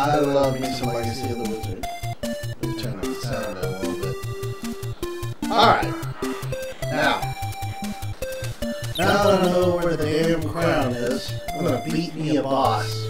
I love me some Legacy of the Wizard. Let me turn the sound down a little bit. Alright. Now. Now that I know where the damn crown is, I'm gonna beat me a boss.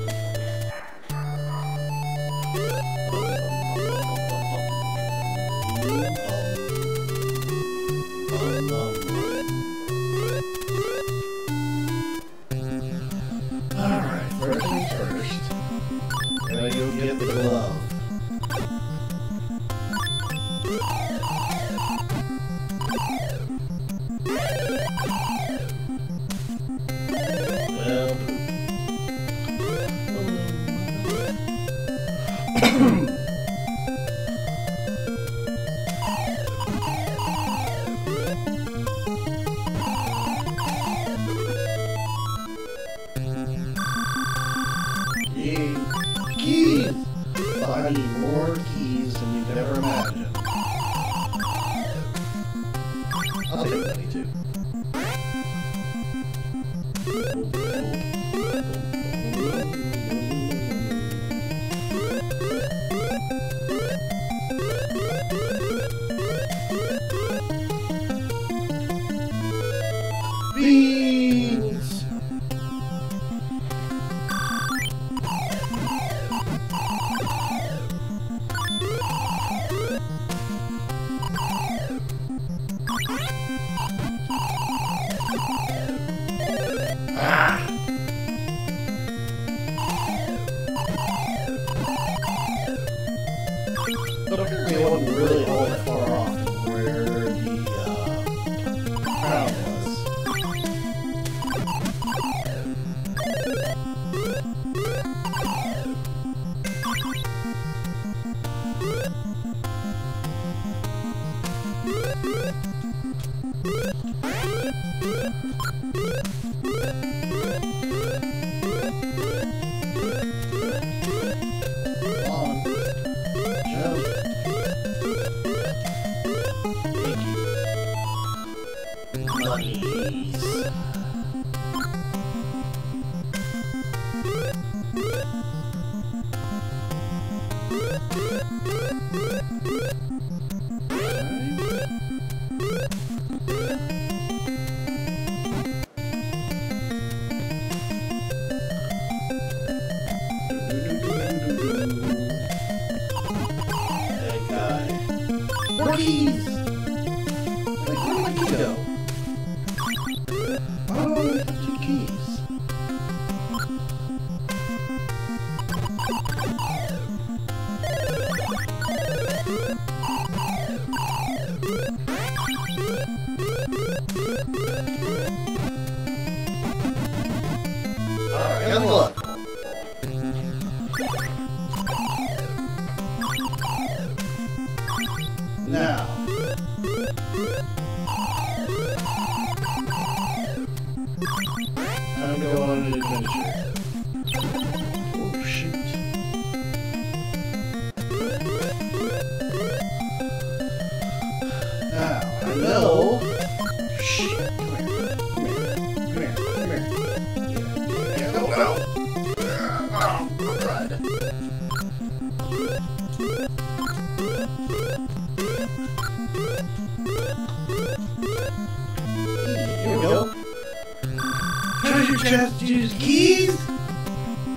Chest use keys?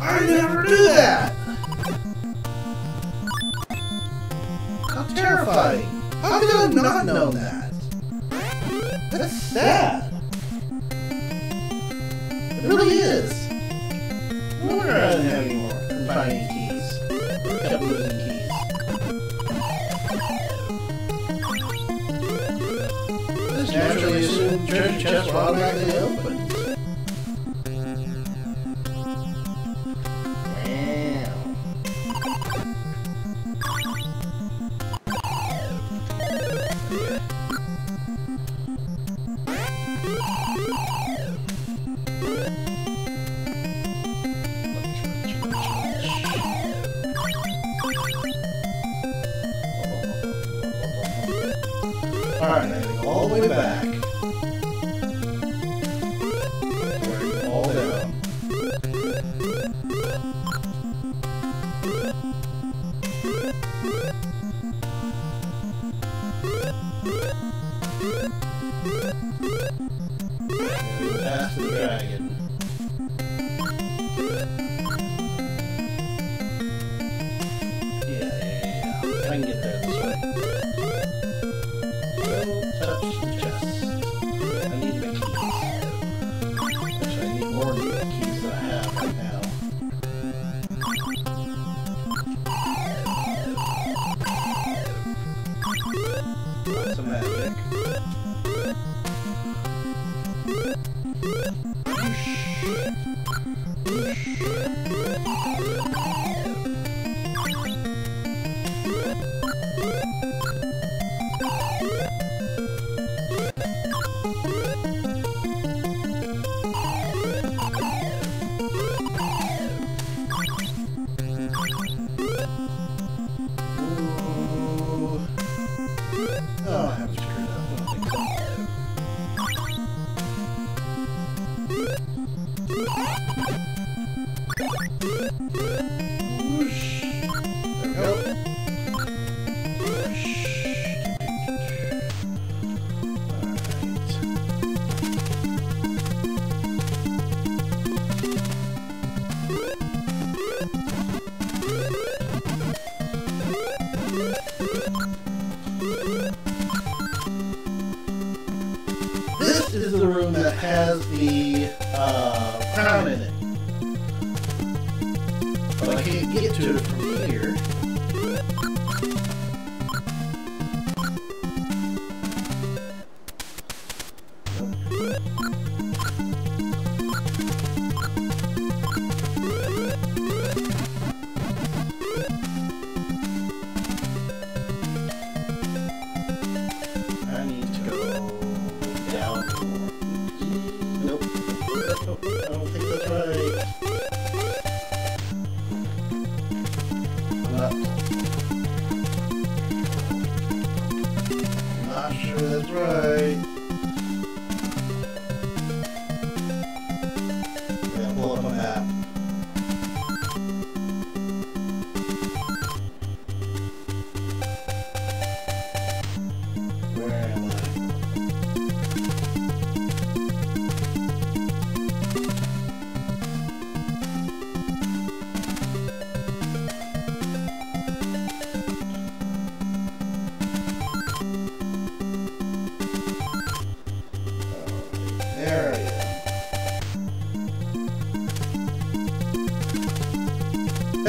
I never knew that! How terrifying! How could I not known that? That's sad. It really is. No wonder I didn't have any more. Couldn't find any keys. I kept losing keys. Just naturally assumed treasure chests were automatically open.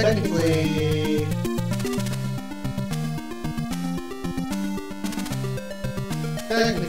Technically, technically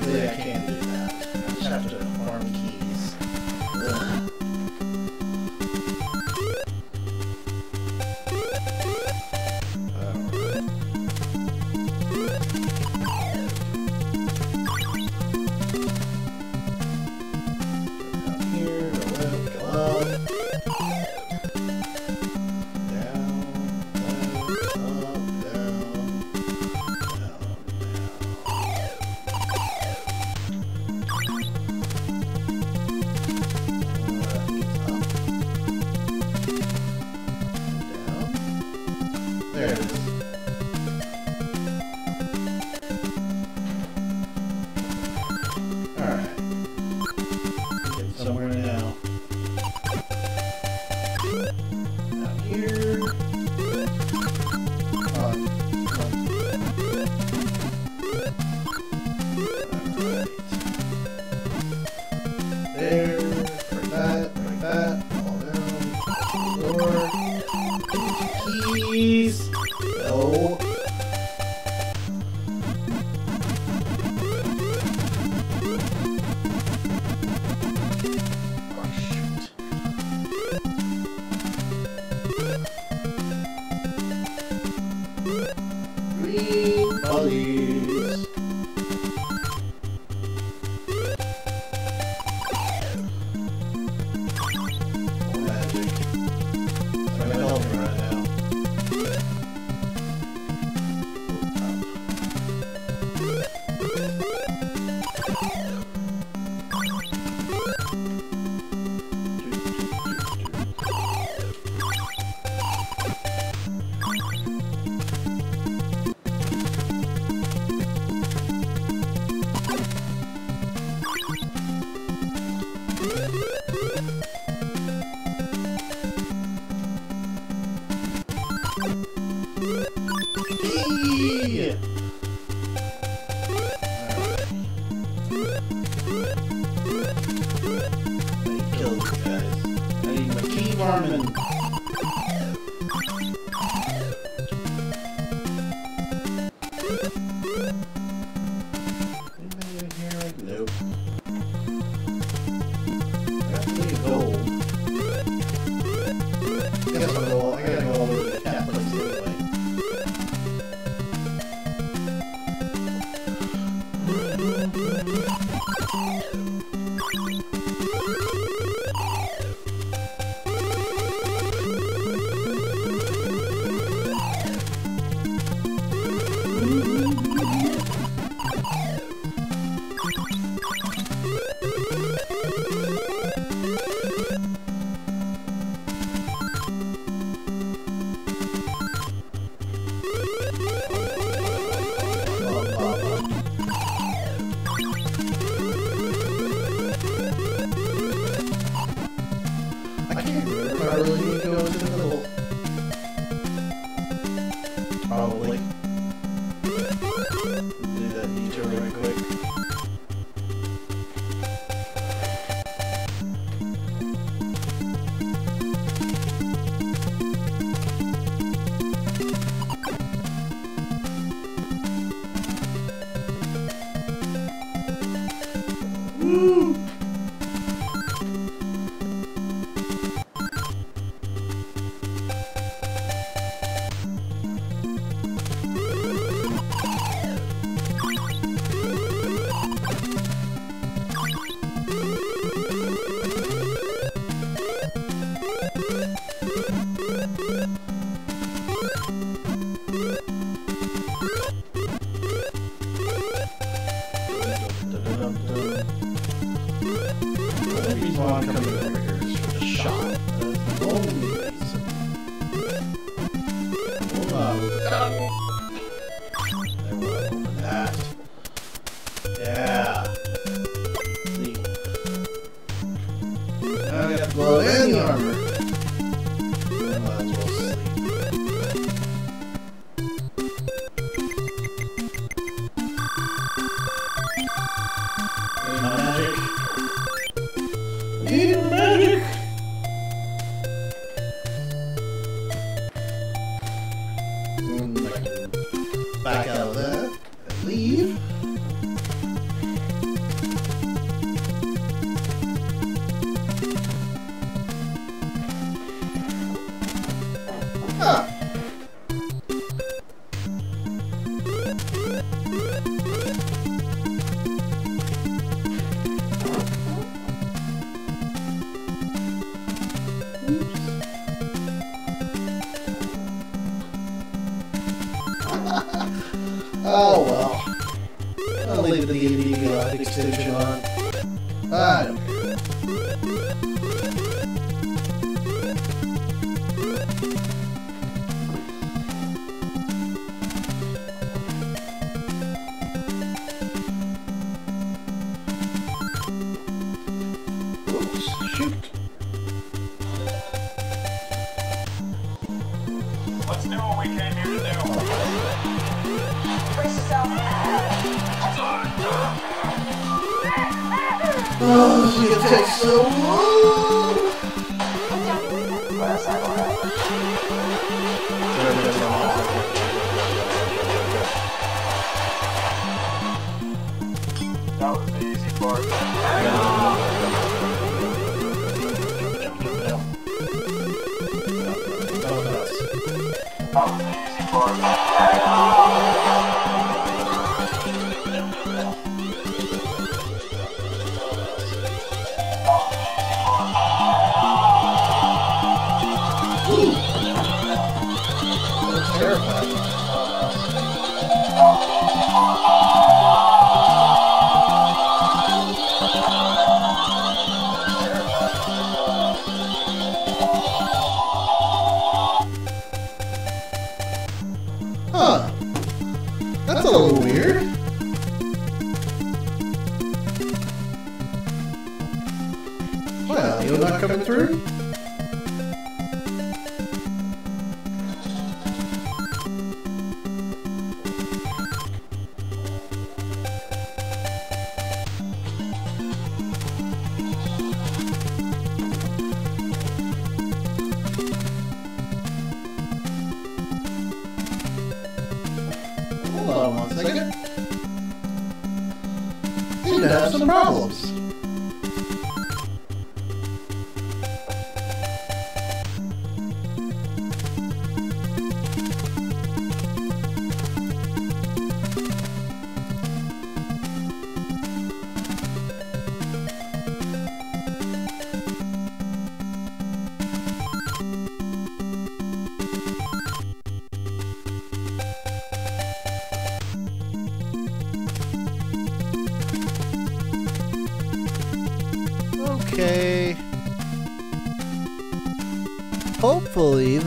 Ooh.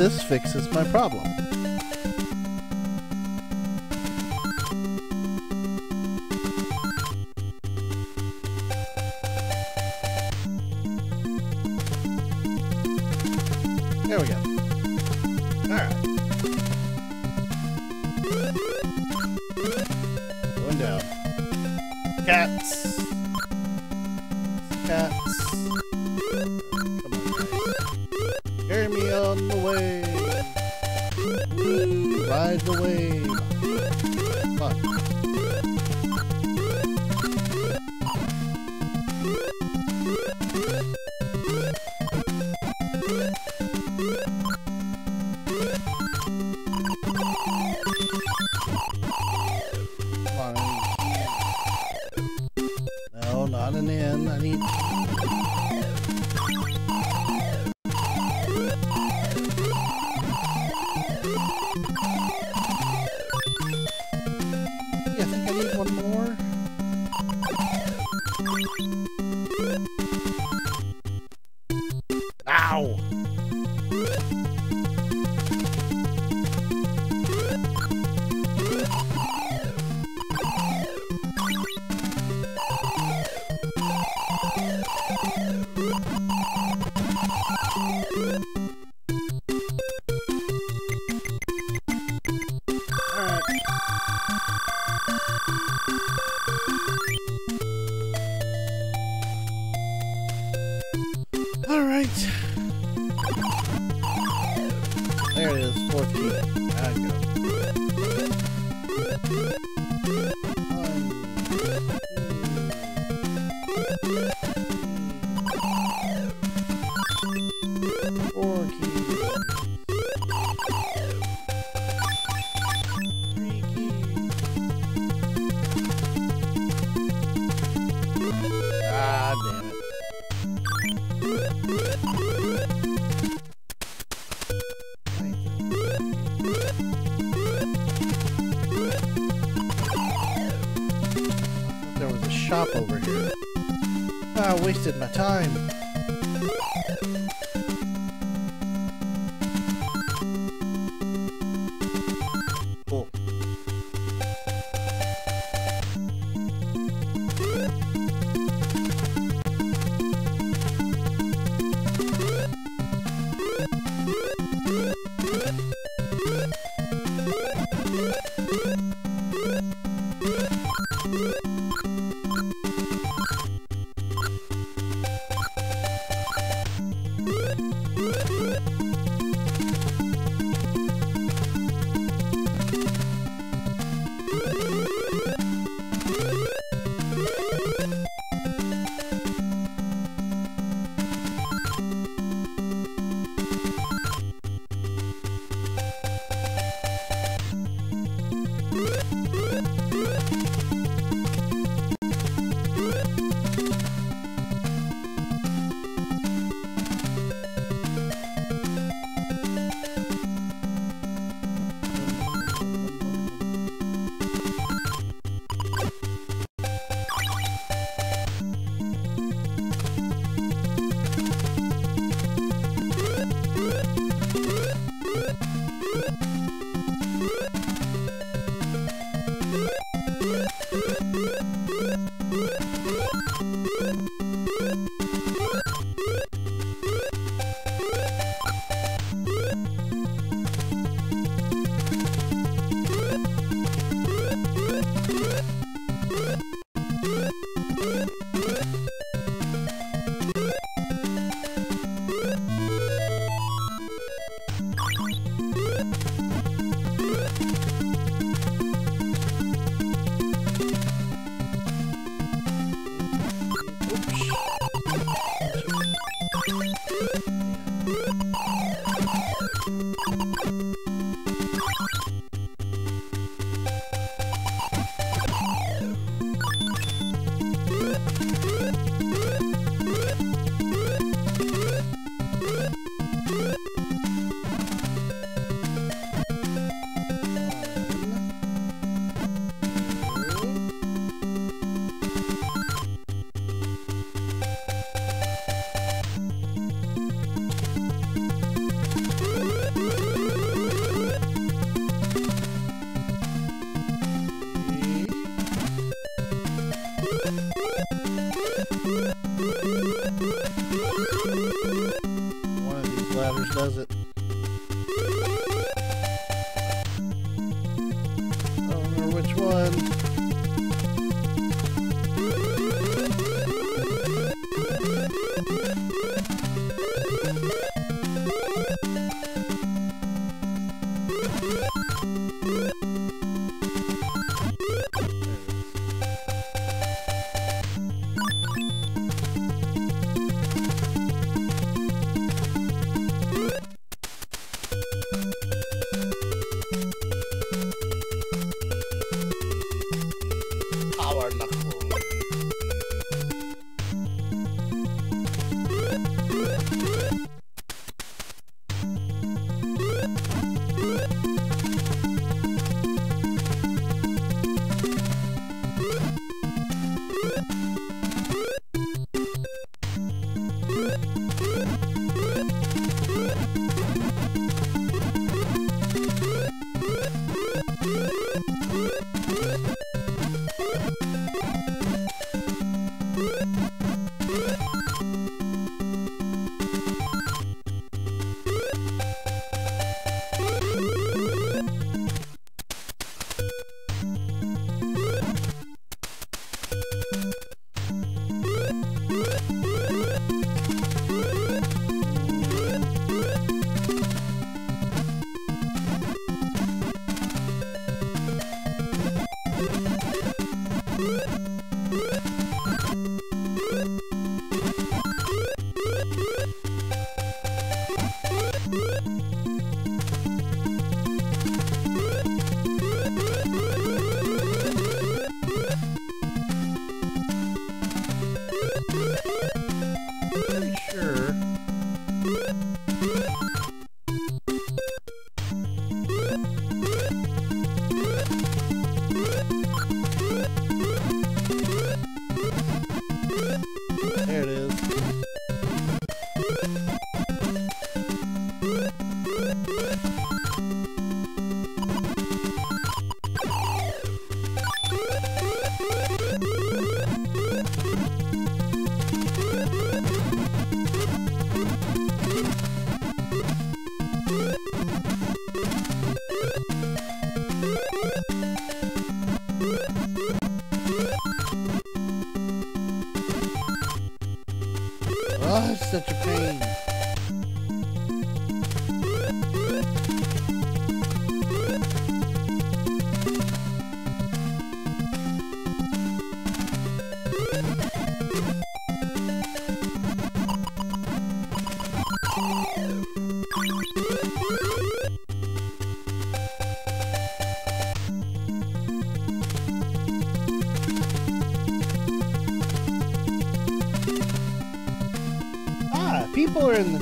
This fixes my problem.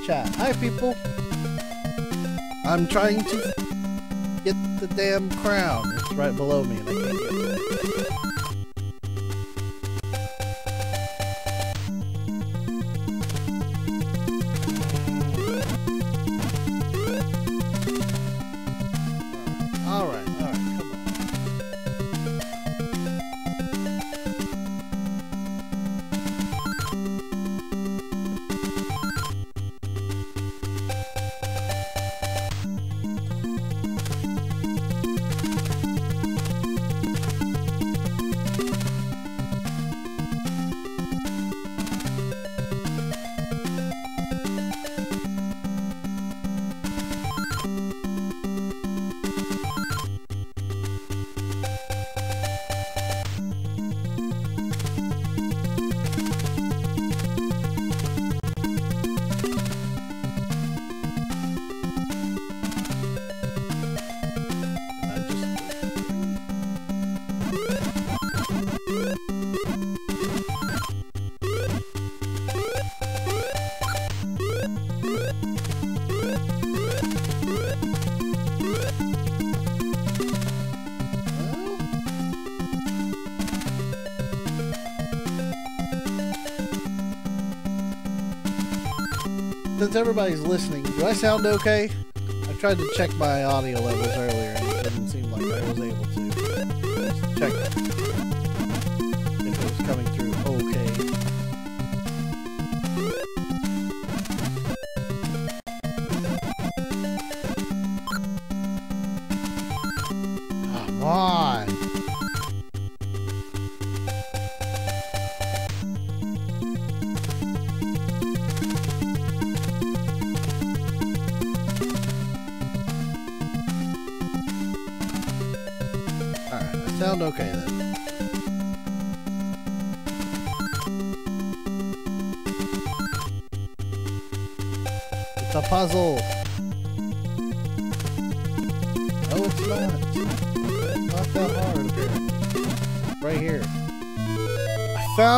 Chat. Hi, people. I'm trying to get the damn crown. It's right below me, everybody's listening, do I sound okay? I tried to check my audio levels earlier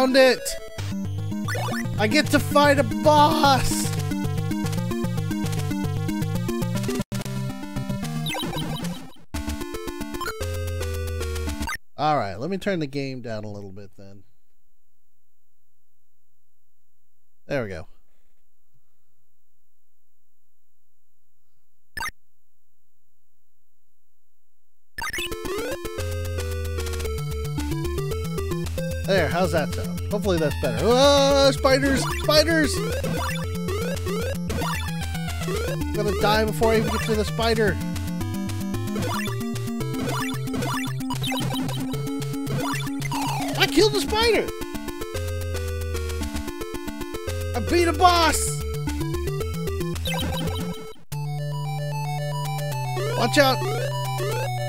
found it! I get to fight a boss! Alright, let me turn the game down a little bit Hopefully that's better. Ah, spiders! Spiders! I'm gonna die before I even get to the spider. I killed the spider! I beat a boss! Watch out!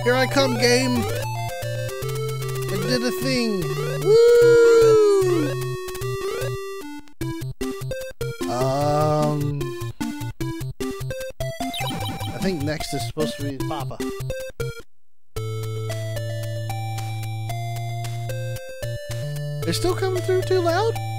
Here I come, game! I did a thing! Woo! Through too loud?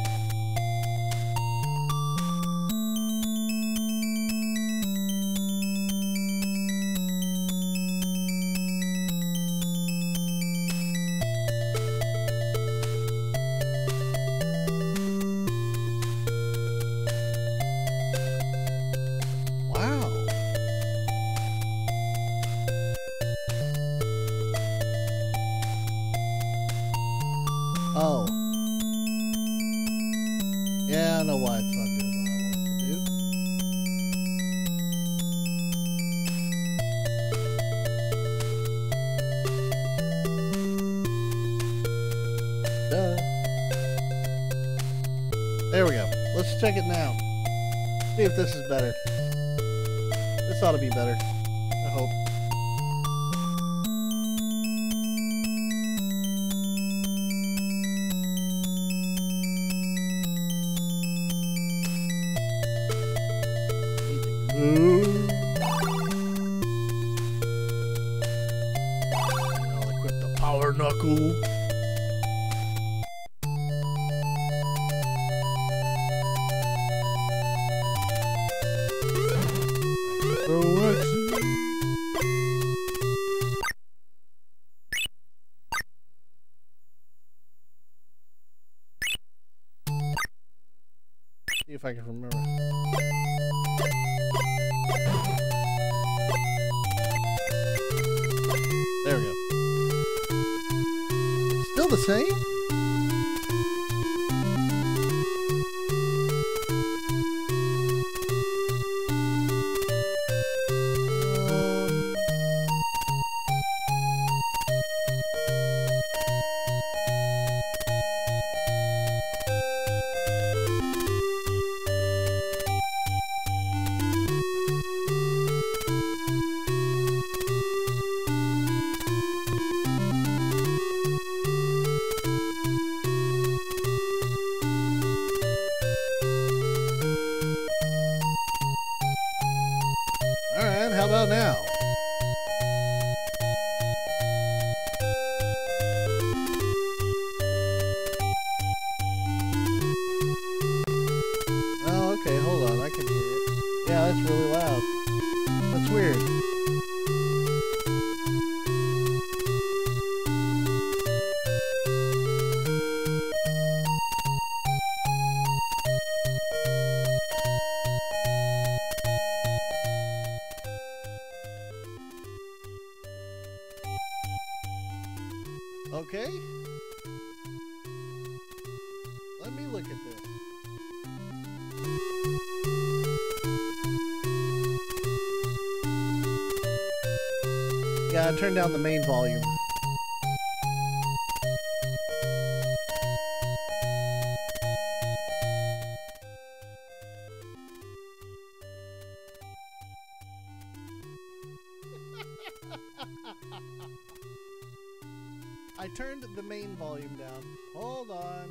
I turned the main volume down. Hold on.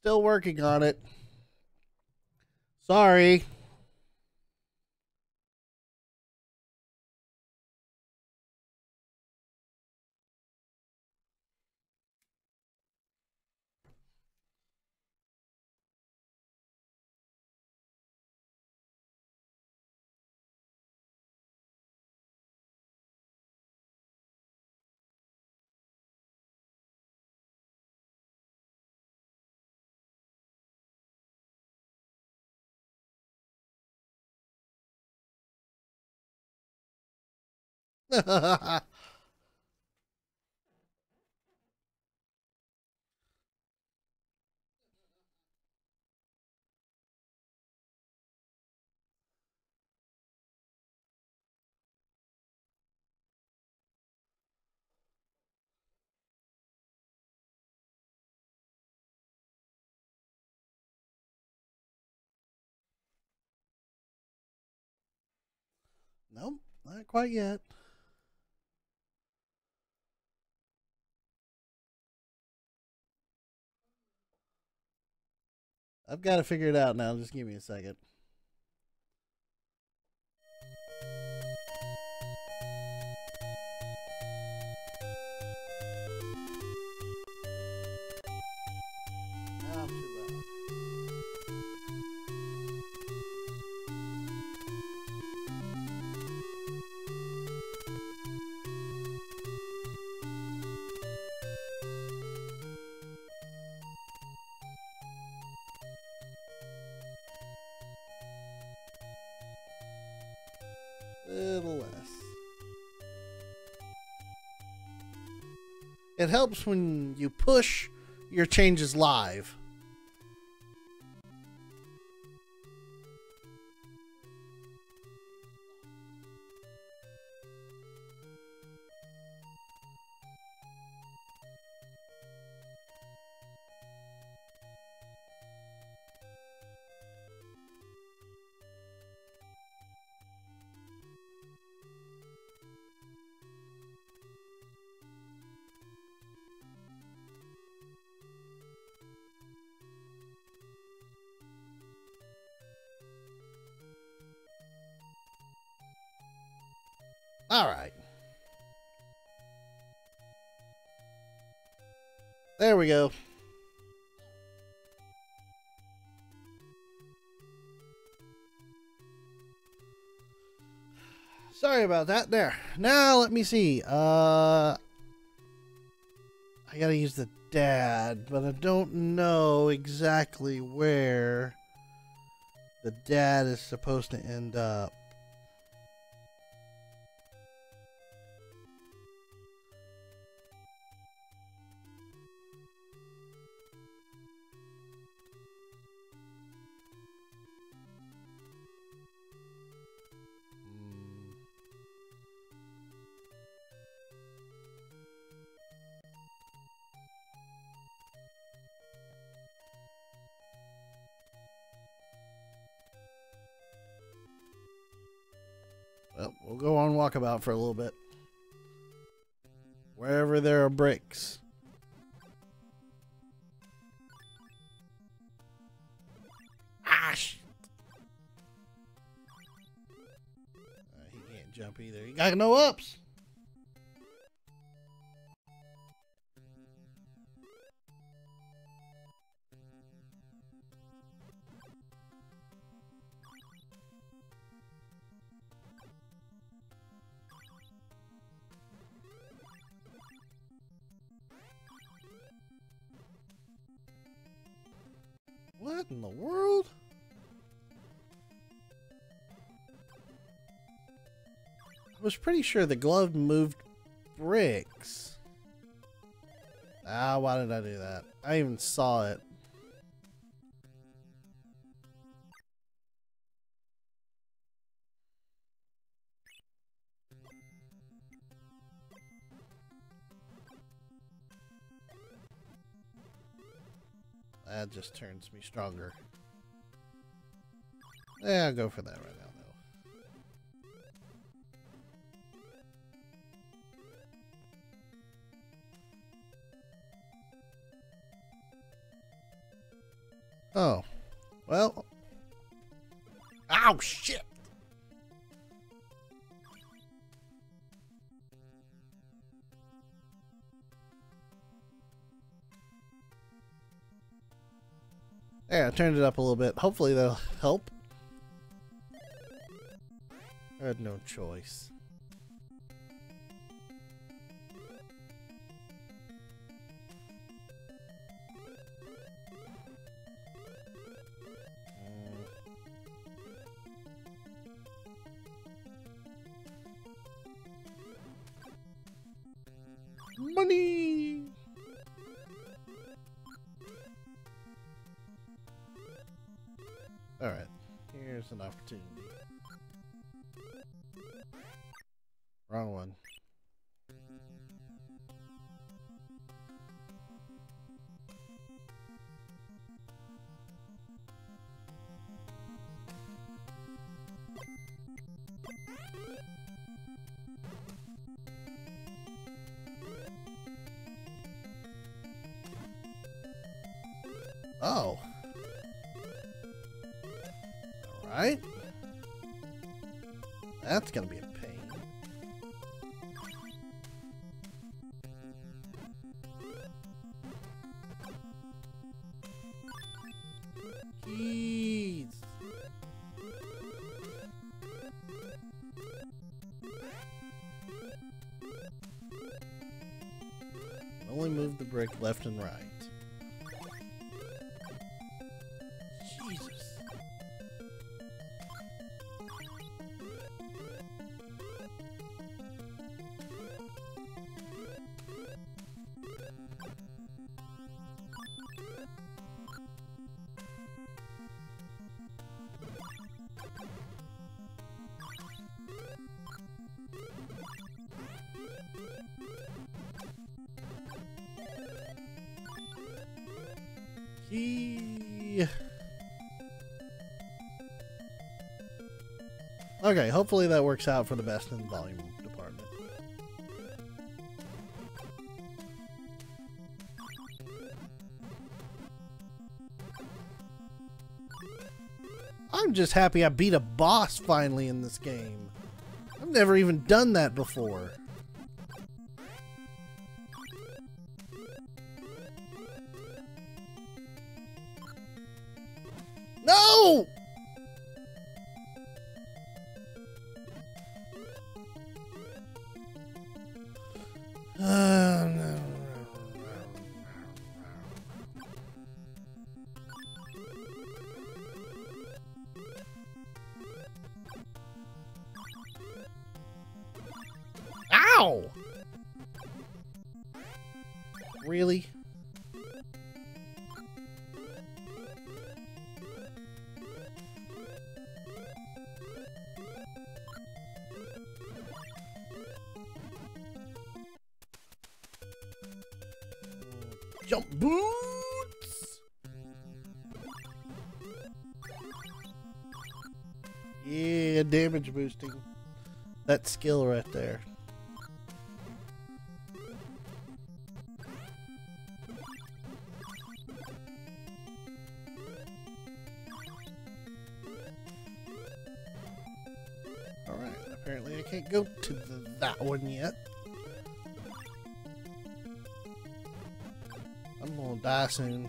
Still working on it. Sorry. Nope, not quite yet. I've got to figure it out now. Just give me a second. It helps when you push your changes live. There we go. Sorry about that. There. Now let me see. Uh I got to use the dad, but I don't know exactly where the dad is supposed to end up. Go on walkabout for a little bit. Wherever there are bricks. Ah, shit. Uh, he can't jump either. He got no ups. What in the world? I was pretty sure the glove moved bricks. Ah, why did I do that? I even saw it. That just turns me stronger. Yeah, I'll go for that right now, though. Oh. Well. Ow, shit! There, I turned it up a little bit. Hopefully that'll help. I had no choice. Money! Alright, here's an opportunity. Wrong one. Oh. Alright. That's gonna be a Okay, hopefully that works out for the best in the volume department. I'm just happy I beat a boss finally in this game. I've never even done that before. Damage boosting. That skill right there. Alright, apparently I can't go to the, that one yet. I'm gonna die soon.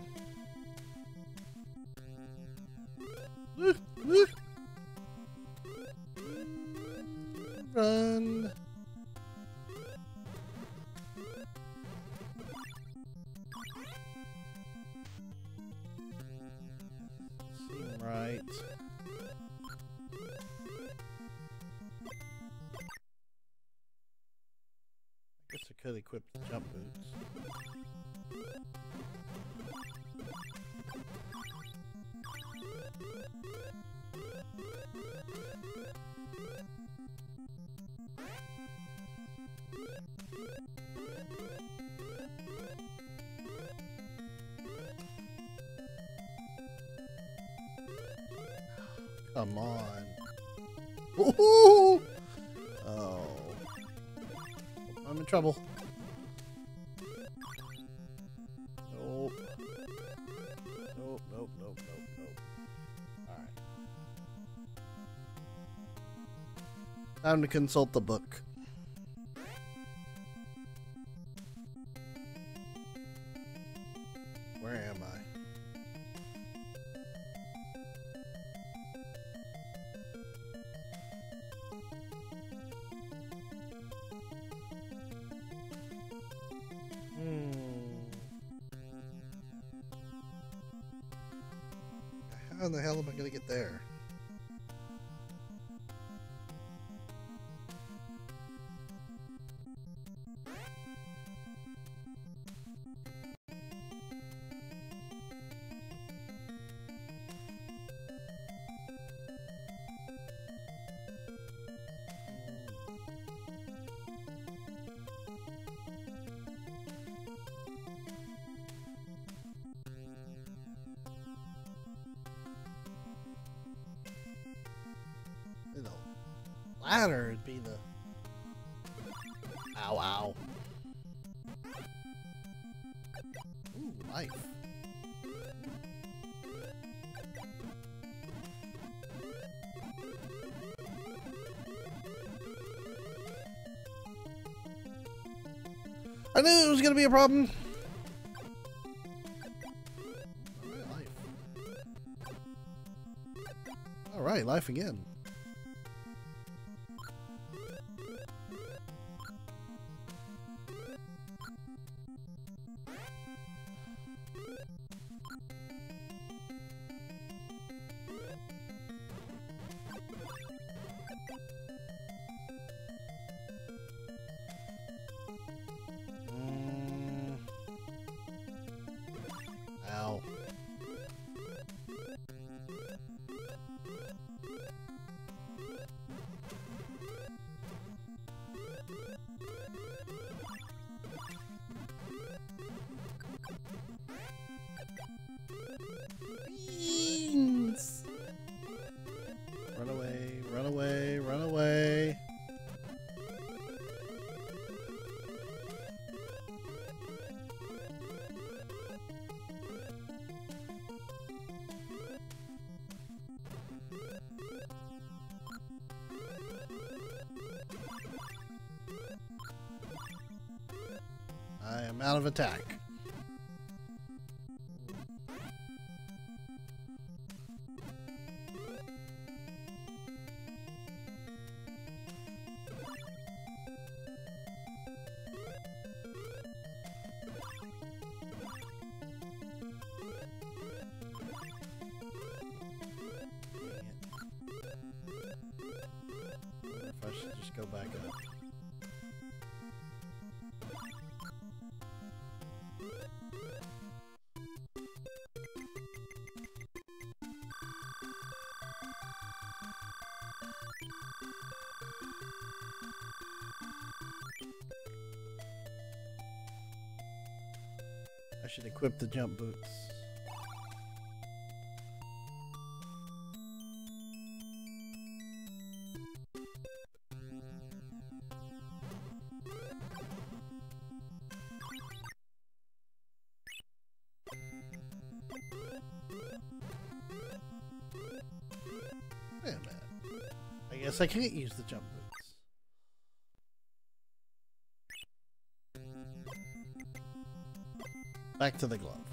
Come on. Ooh! Oh. I'm in trouble. Nope. Nope, nope, nope, nope. Alright. Time to consult the book. Ladder would be the. Ow, ow. Ooh, life. I knew it was gonna be a problem. Alright, life again. Attack. Should equip the jump boots. A minute. I guess I can't use the jump boots. Back to the glove.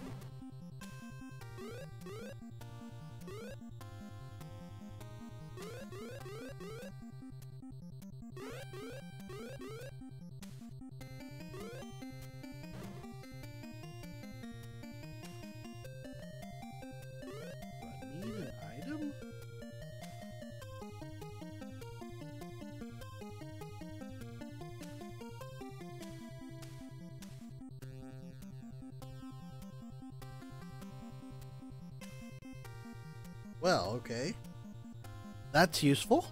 That's useful.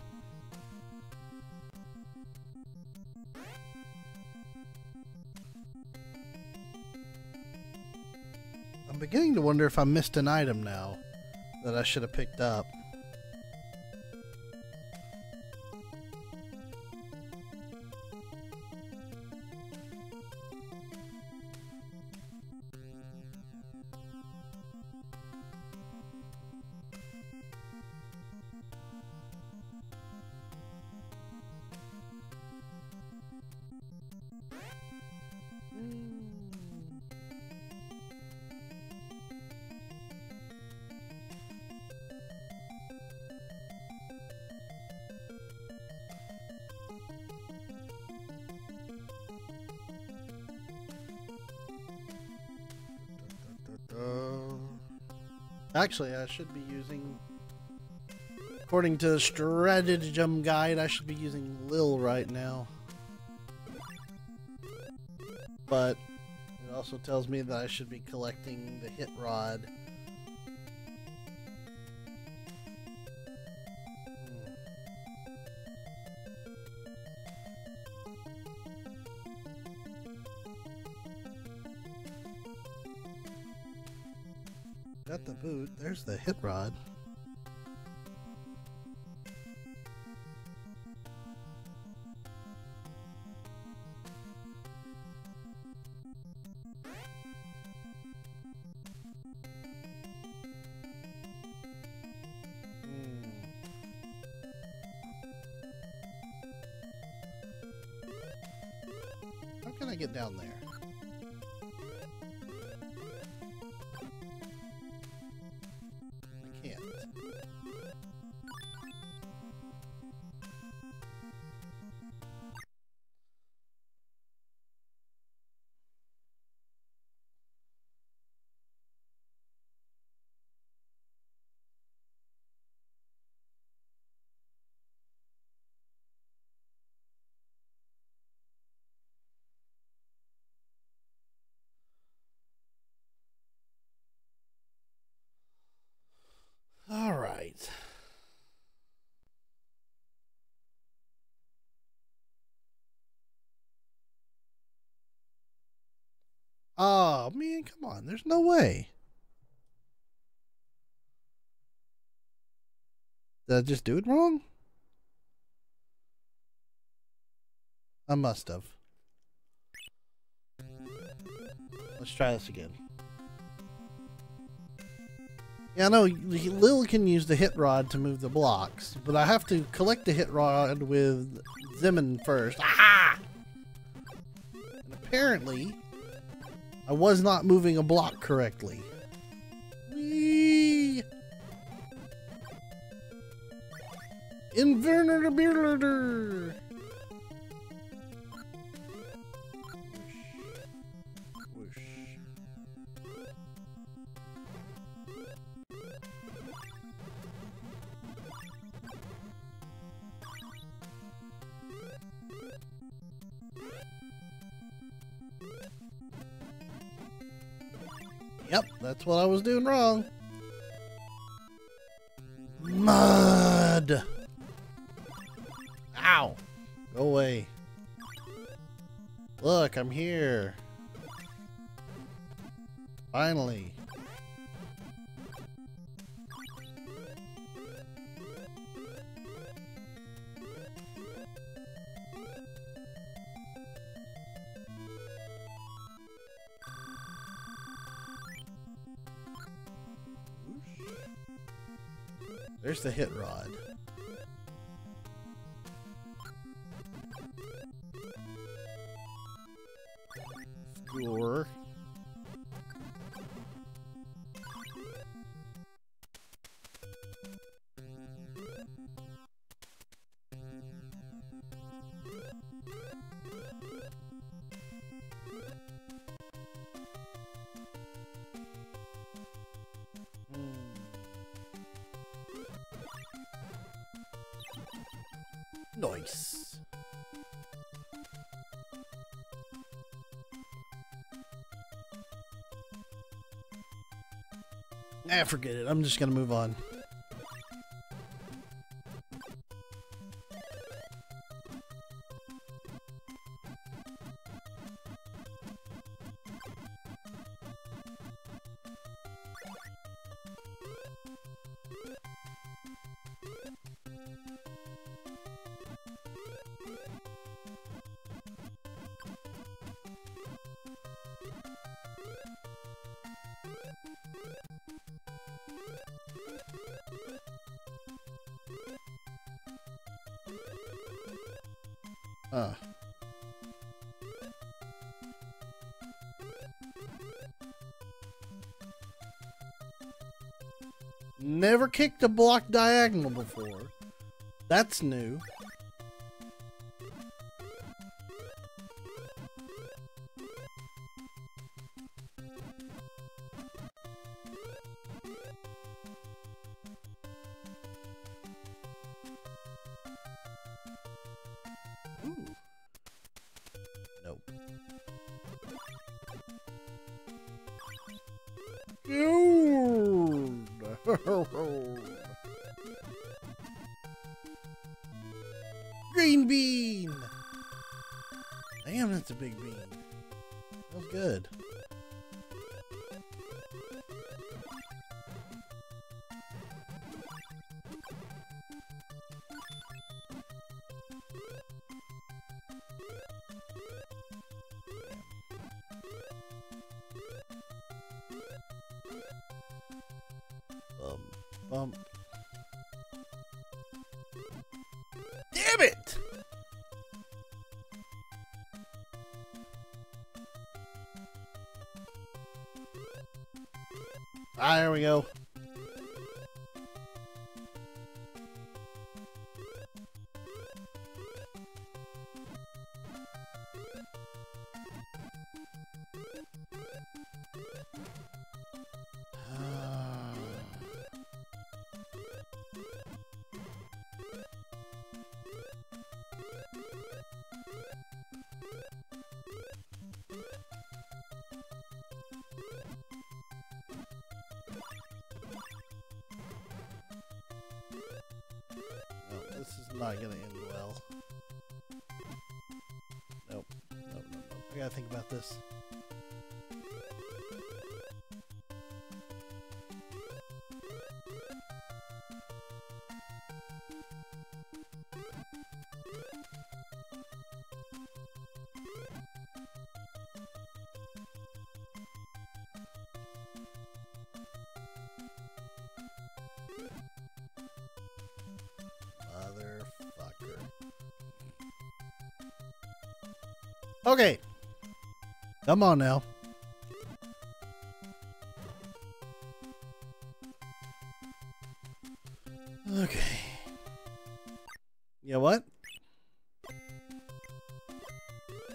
I'm beginning to wonder if I missed an item now that I should have picked up. Actually, I should be using. According to the stratagem guide, I should be using Lyll right now. But it also tells me that I should be collecting the hit rod. There's the hit rod. There's no way. Did I just do it wrong? I must have. Let's try this again. Yeah, I know Lyll can use the hit rod to move the blocks, but I have to collect the hit rod with Xemn first. Aha! And apparently, I was not moving a block correctly. Whee! That's what I was doing wrong. Mud. Ow. Go away. Look, I'm here. Finally. There's the hit rod. Score. Forget it. I'm just gonna move on. Kicked a block diagonal before. That's new. we go. this. Come on now. Okay. You know what?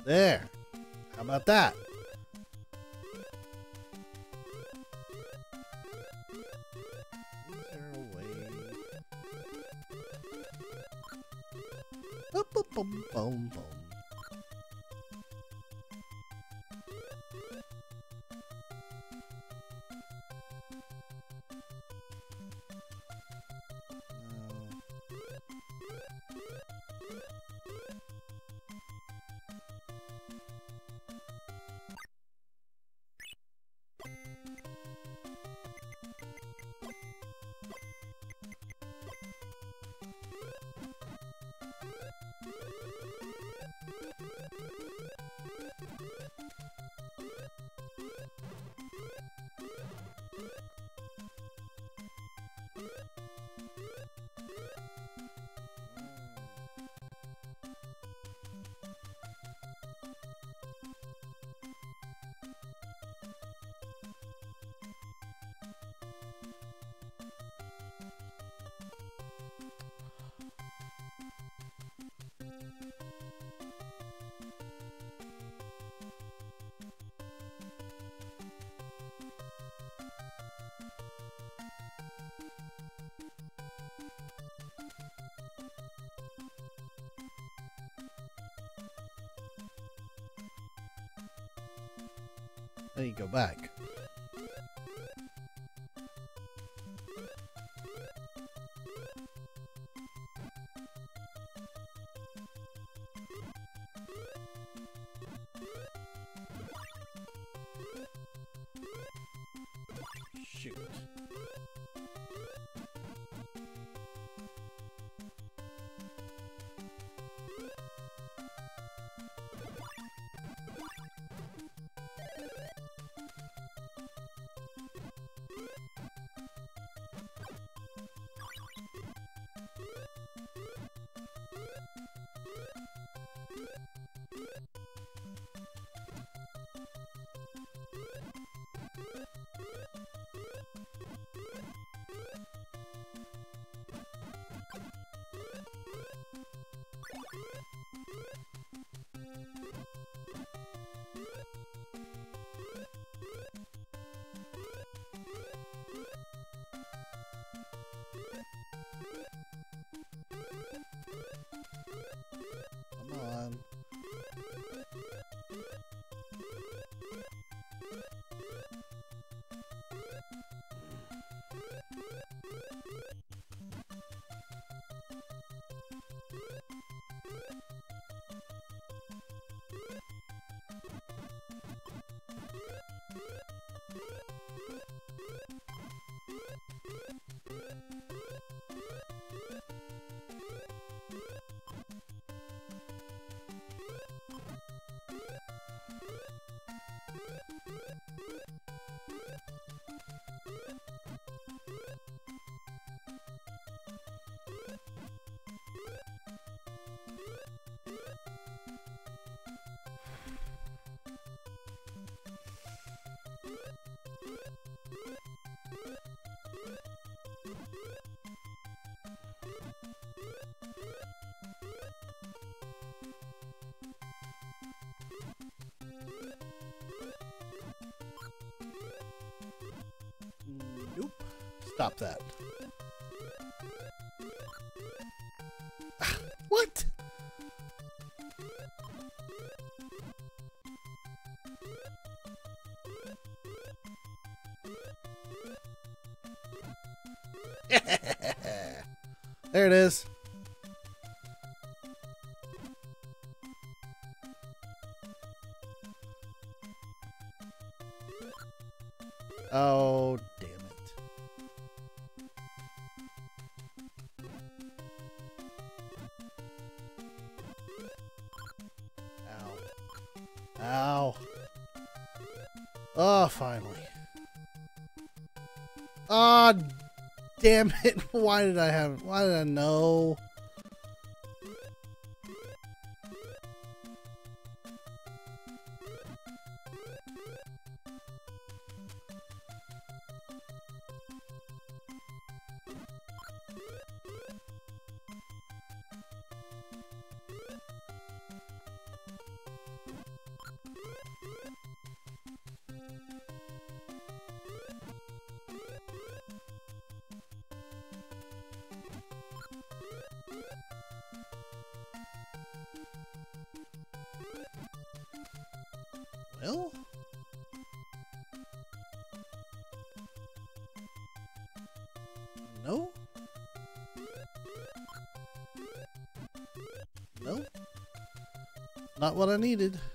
There. How about that? Boom, boom, boom. Stop that. What? there it is. Damn it. Why did I have Why did I know? Needed.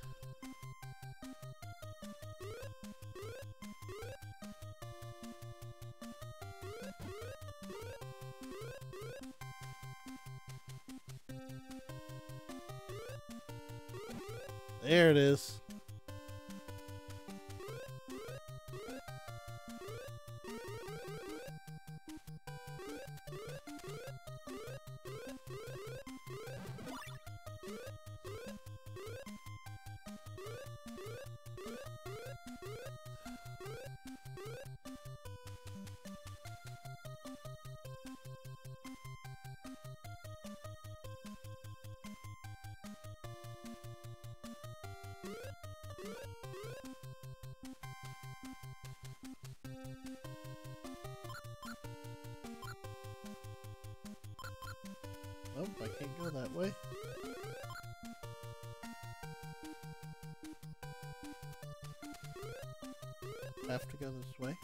This way.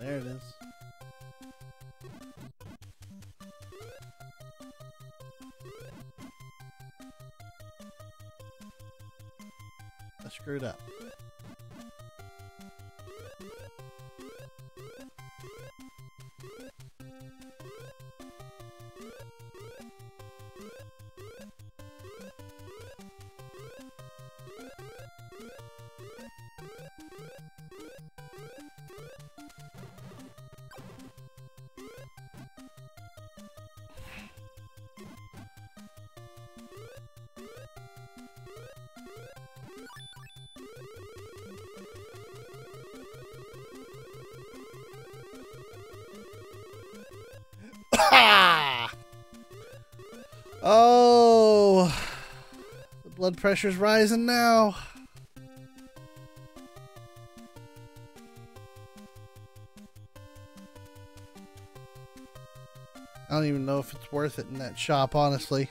There it is. I screwed up. Blood pressure's rising now. I don't even know if it's worth it in that shop, honestly.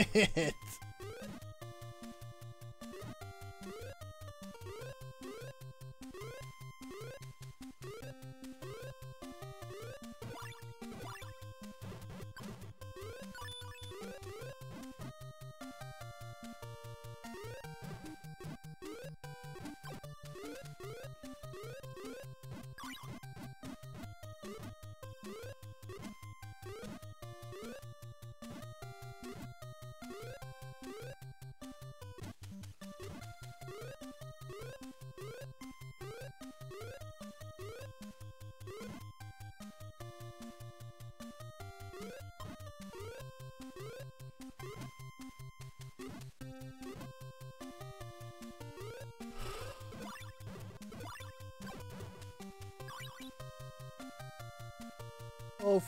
Damn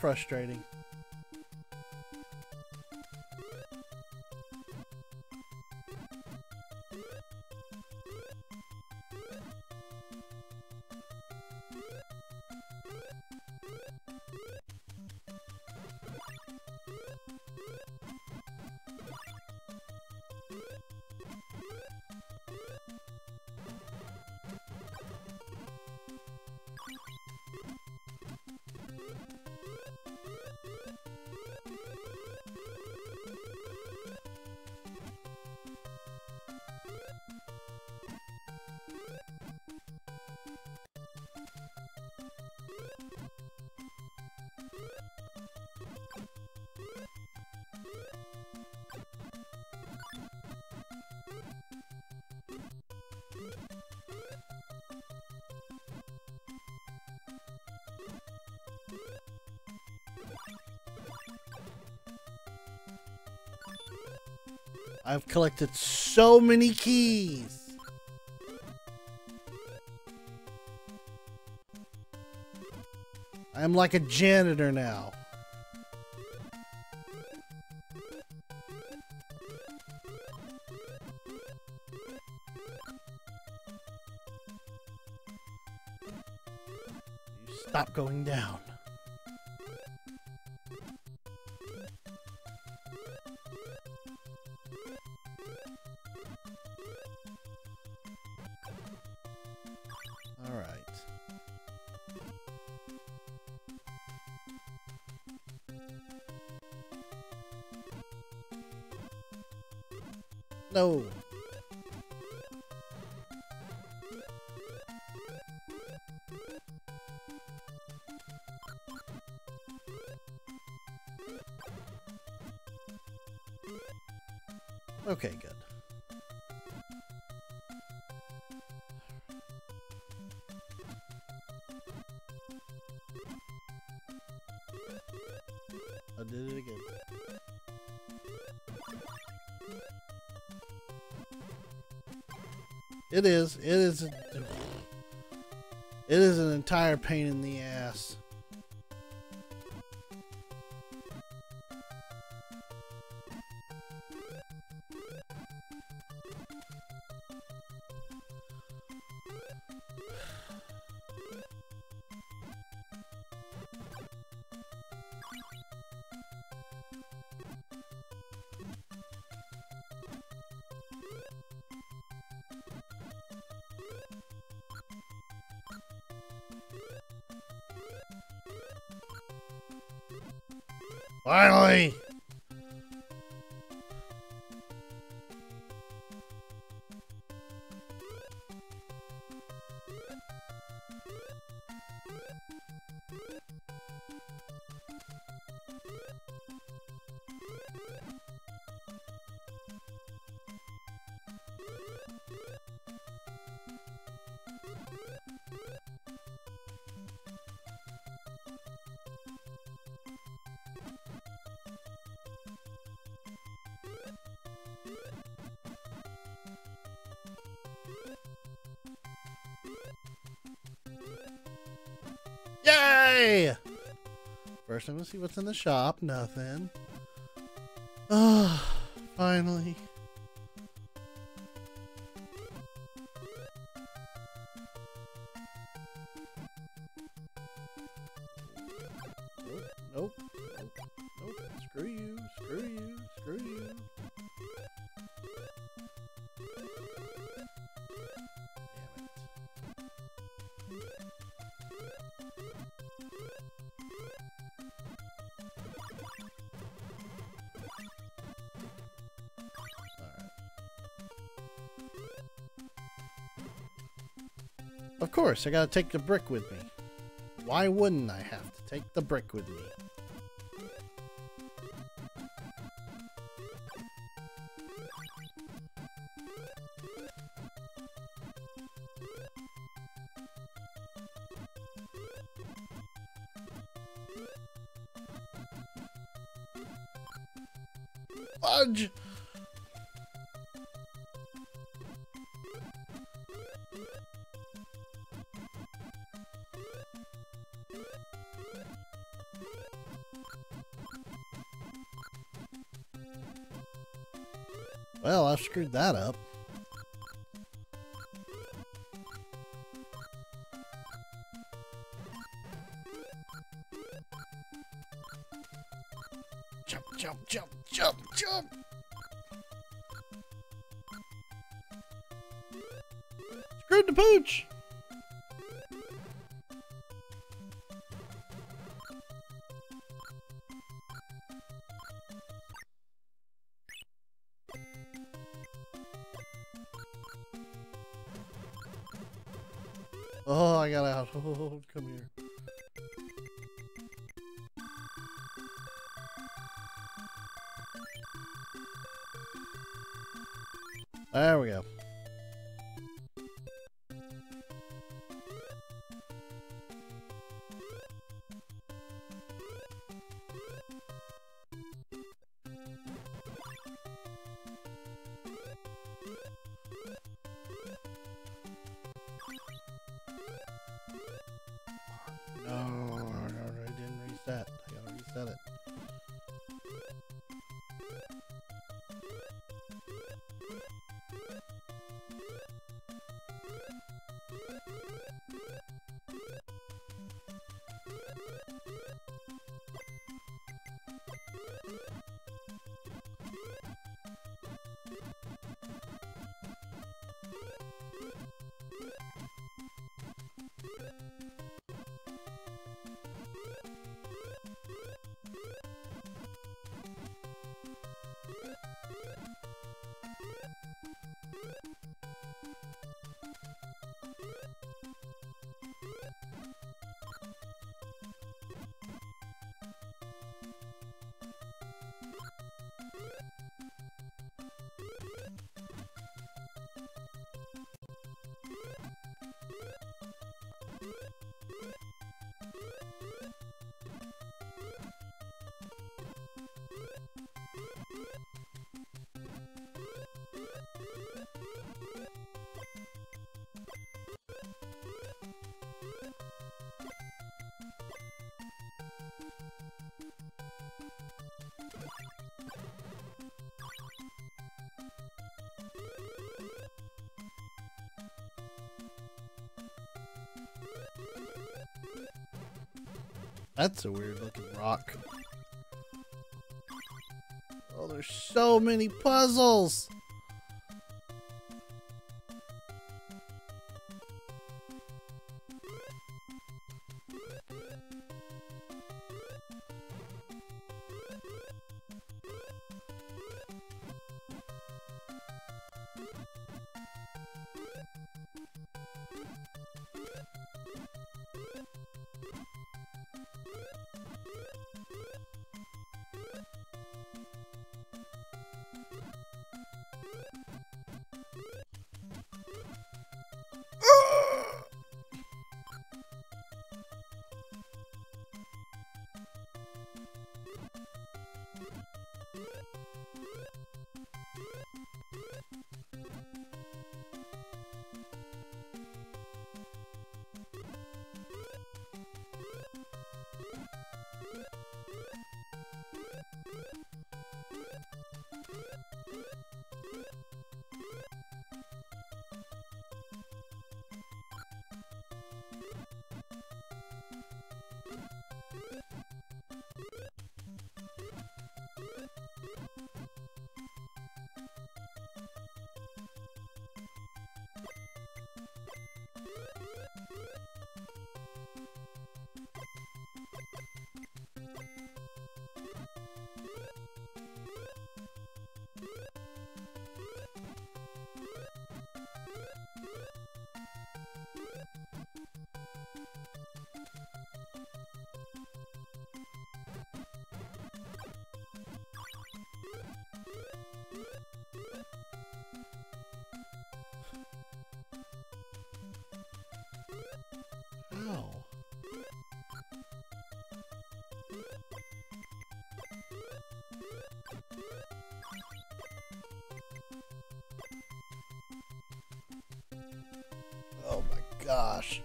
frustrating. I've collected so many keys. I'm like a janitor now. Stop going down. No. It is. It is. It is an entire pain in the ass. First, I'm gonna see what's in the shop. Nothing. Ah, finally. Course, I gotta take the brick with me. Why wouldn't I have to take the brick with me? That up. Jump, jump, jump, jump, jump! Screwed the pooch! Oh, That's a weird looking rock. Oh, there's so many puzzles. Gosh.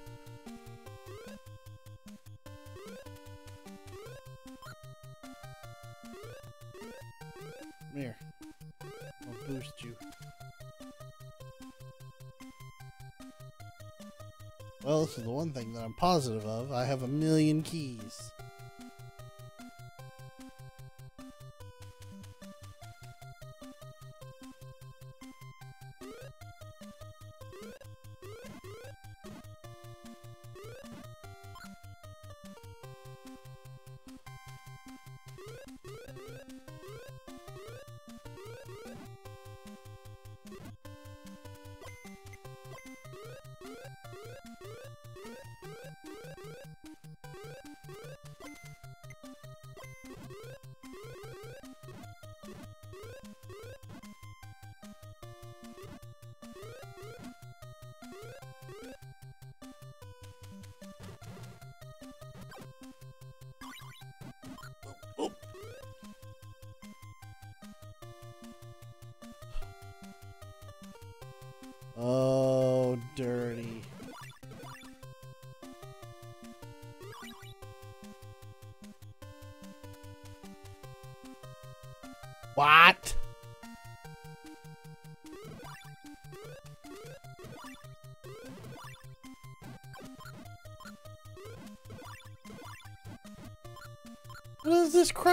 Come here. I'll boost you. Well, this is the one thing that I'm positive of. I have a million keys.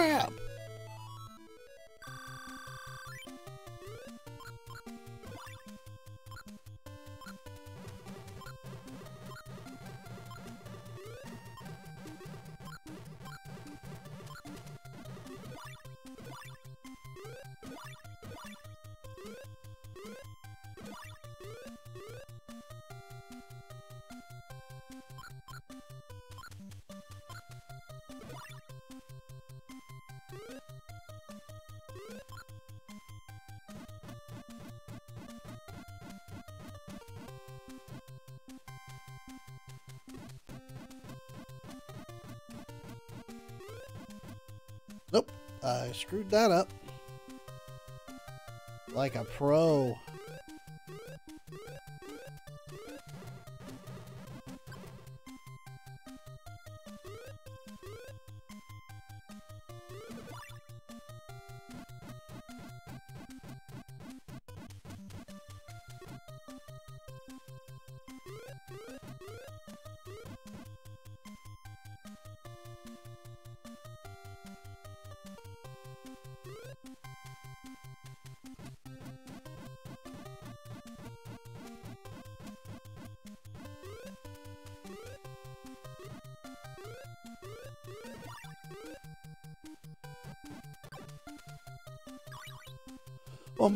Crap? I screwed that up. Like a pro.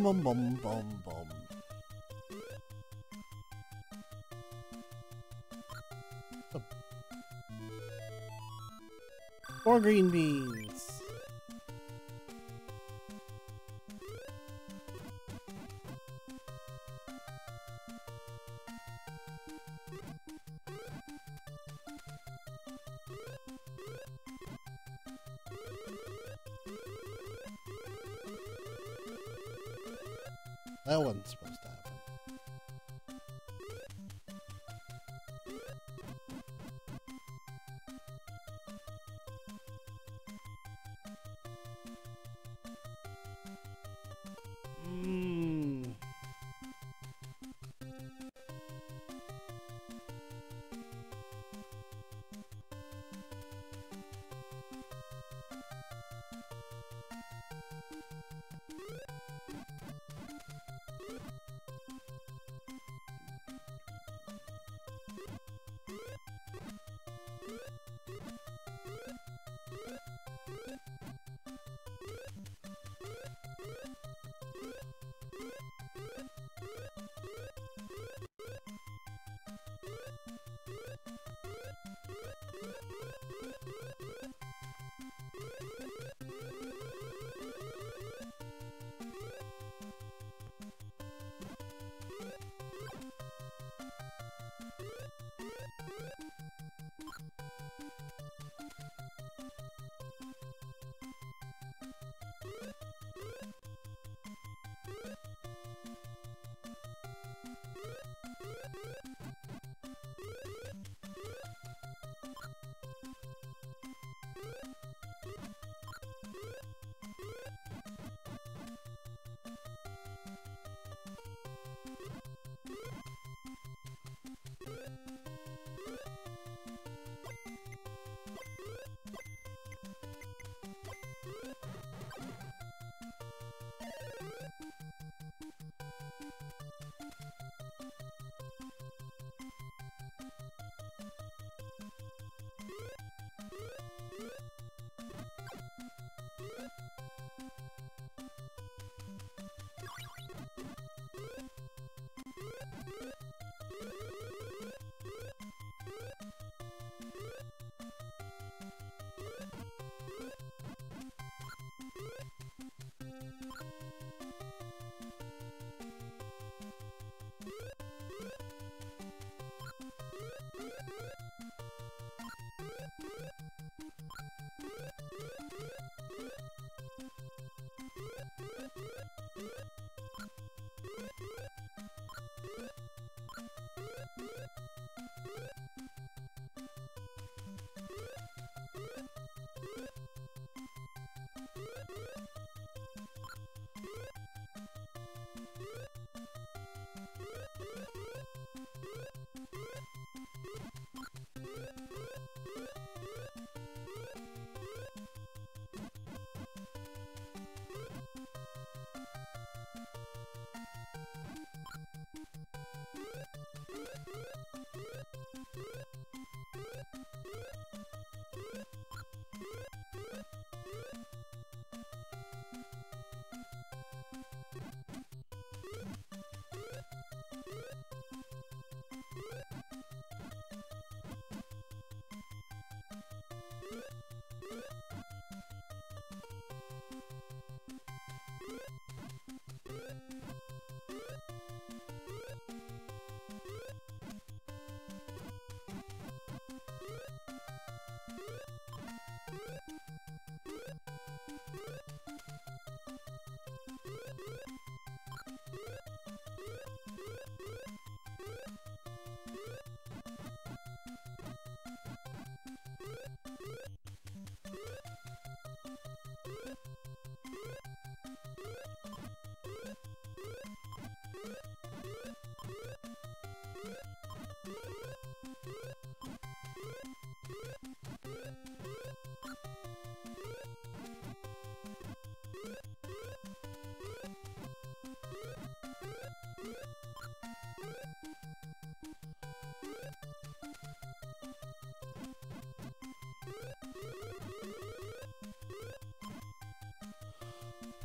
Bum bum bum bum. Oh. Green beans.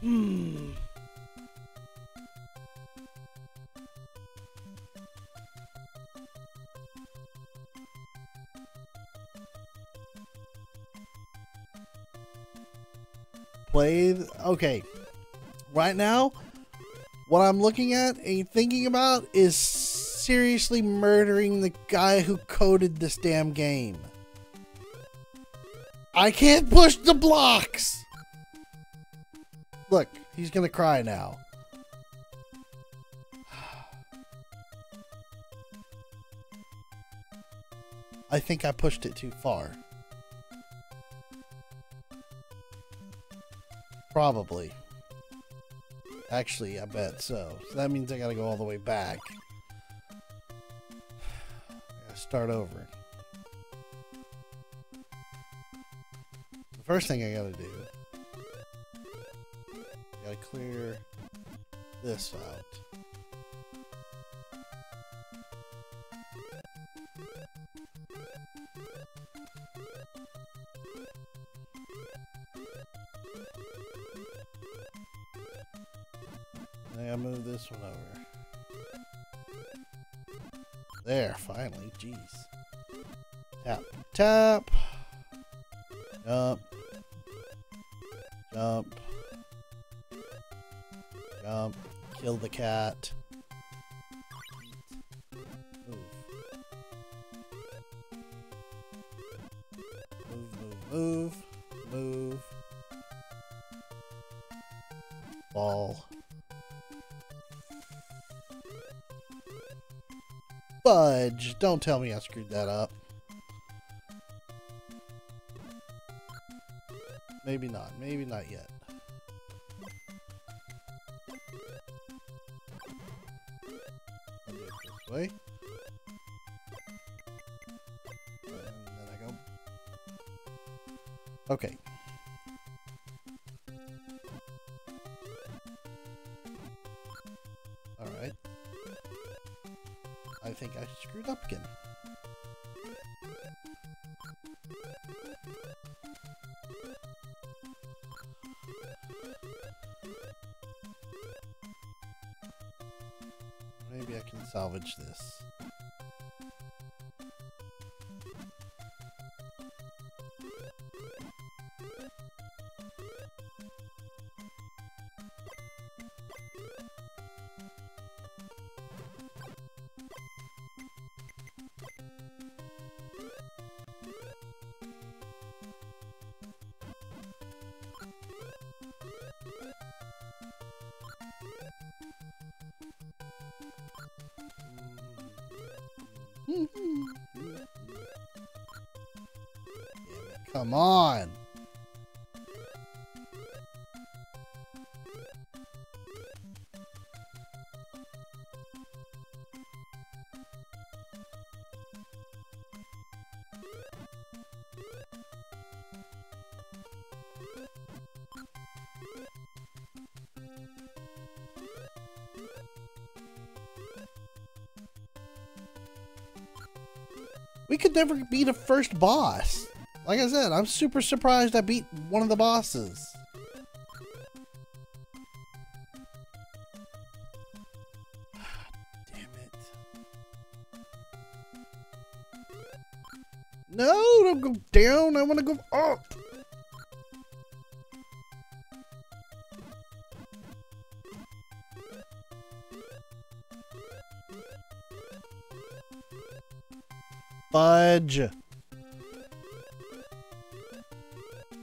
Hmm. Play. Okay. Right now, what I'm looking at and thinking about is seriously murdering the guy who coded this damn game. I can't push the blocks! He's gonna cry now. I think I pushed it too far. Probably. Actually, I bet so. So that means I gotta go all the way back. start over. The first thing I gotta do clear this out. Don't tell me I screwed that up. Come on. We could never be the first boss. Like I said, I'm super surprised I beat one of the bosses. Damn it. No, don't go down. I want to go up. Fudge.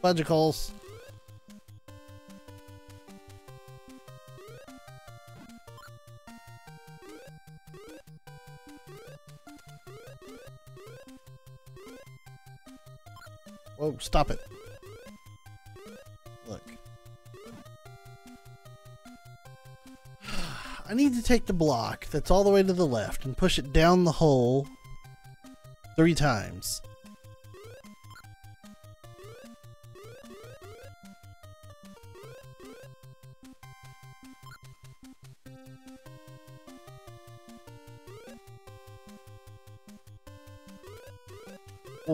Fudgicles. Whoa, stop it. Look. I need to take the block that's all the way to the left and push it down the hole three times.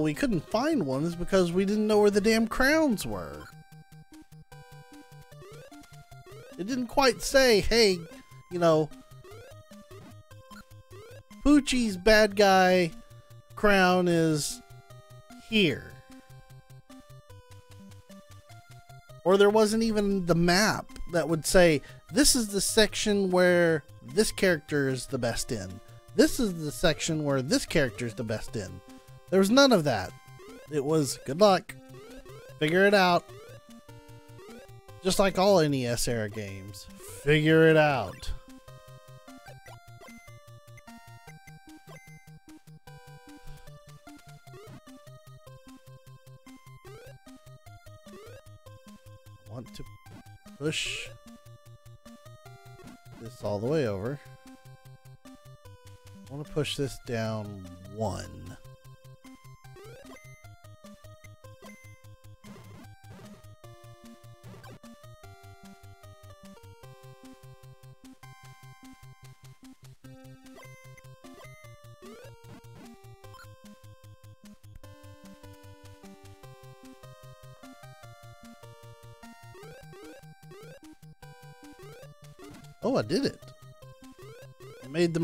We couldn't find one is because we didn't know where the damn crowns were. It didn't quite say, hey, you know, Pochi's bad guy crown is here. Or there wasn't even the map that would say, this is the section where this character is the best in. This is the section where this character is the best in. There was none of that. It was good luck. Figure it out. Just like all NES era games. Figure it out. I want to push this all the way over. I want to push this down one.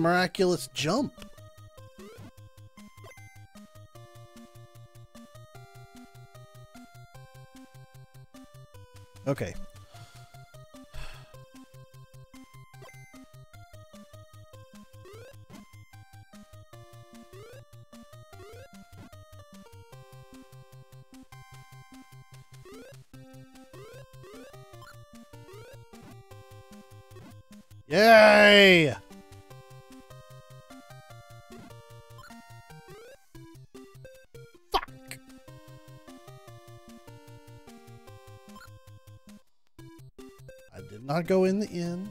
Miraculous jump. Okay. Did not go in the inn.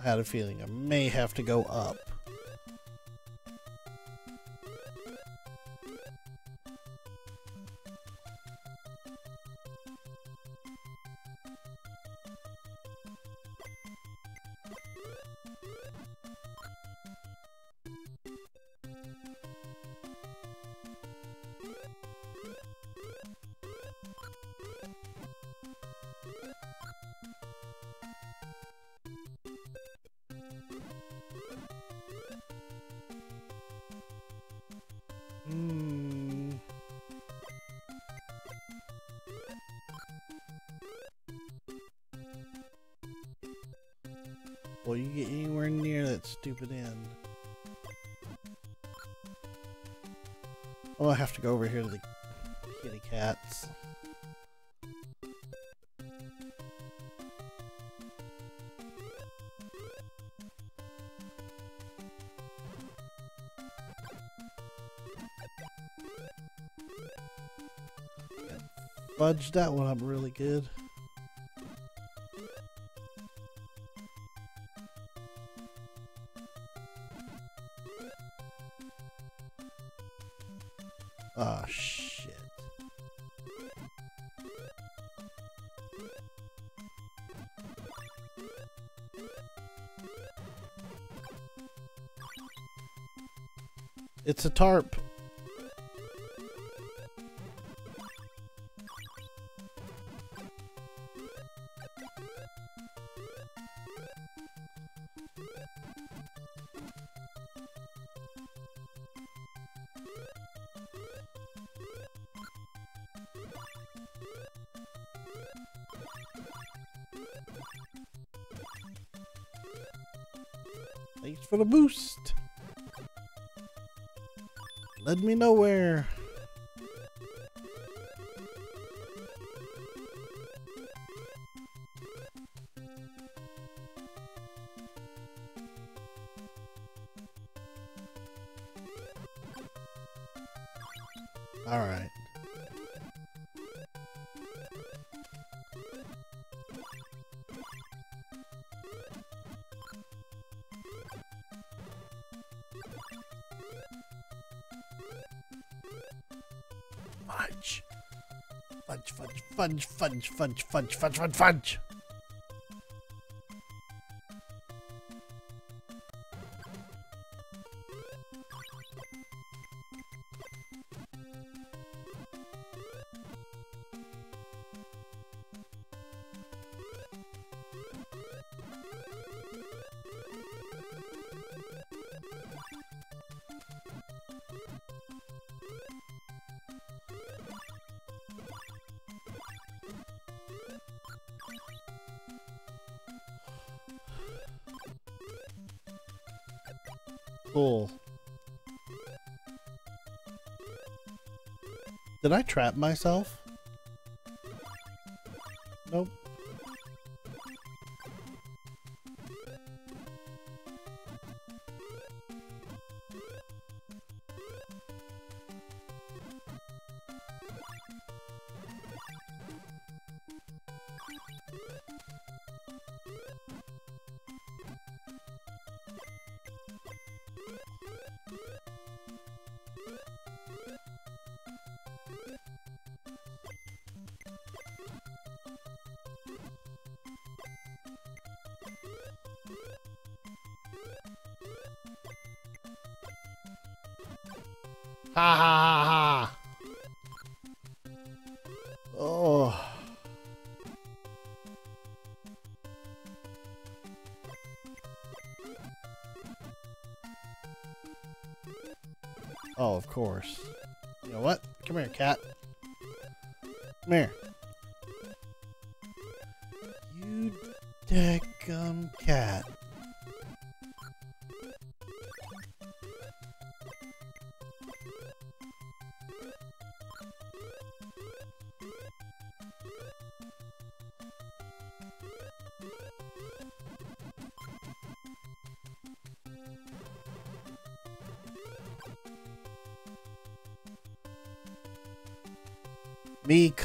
I had a feeling I may have to go up. That one up really good. Ah, shit. It's a tarp. Fudge, fudge, fudge, fudge, fudge, fudge, I trap myself? Ha ha ha ha. Oh. Oh, of course. You know what? Come here, cat. Come here. You deckum cat.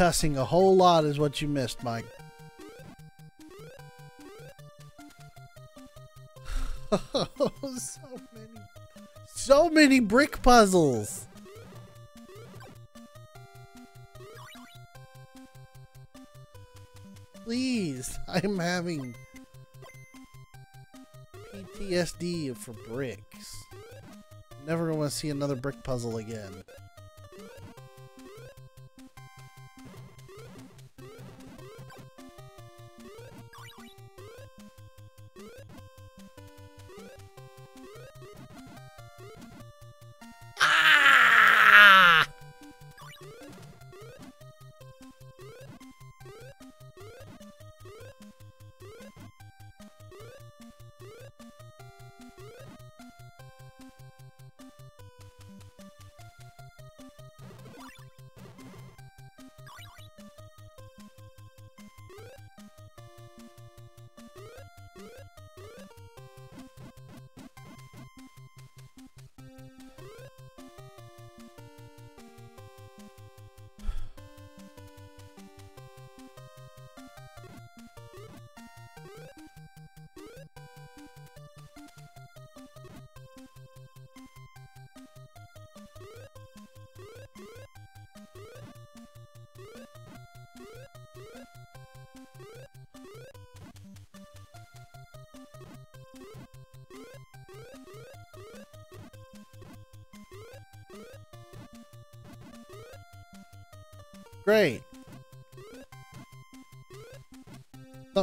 A whole lot is what you missed, Mike. so many, so many brick puzzles. Please, I'm having PTSD for bricks. Never gonna want to see another brick puzzle again.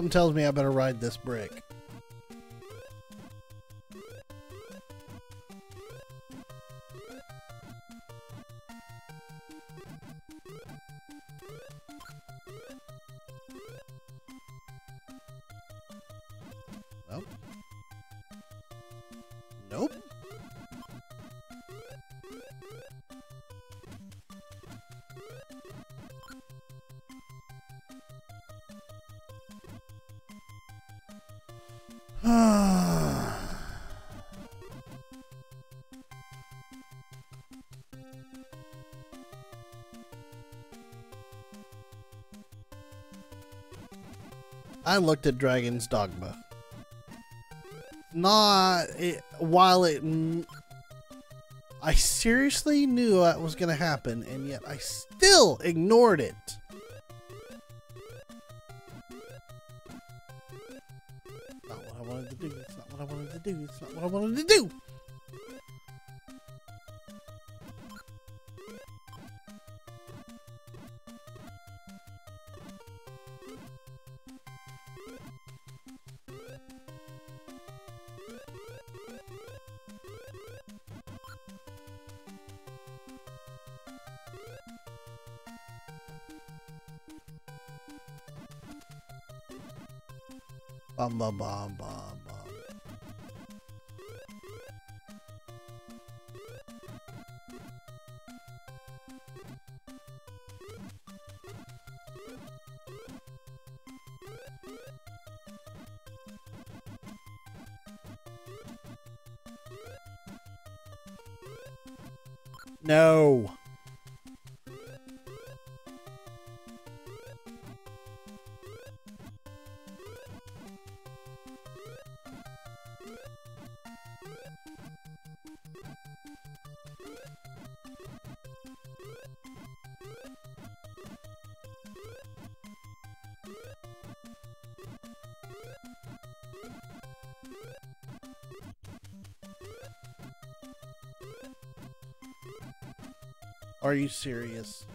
Something tells me I better ride this brick. I looked at Dragon's Dogma. Not it, while it. I seriously knew that was going to happen, and yet I still ignored it. Not what I wanted to do. It's not what I wanted to do. It's not what I wanted to do. No. You serious?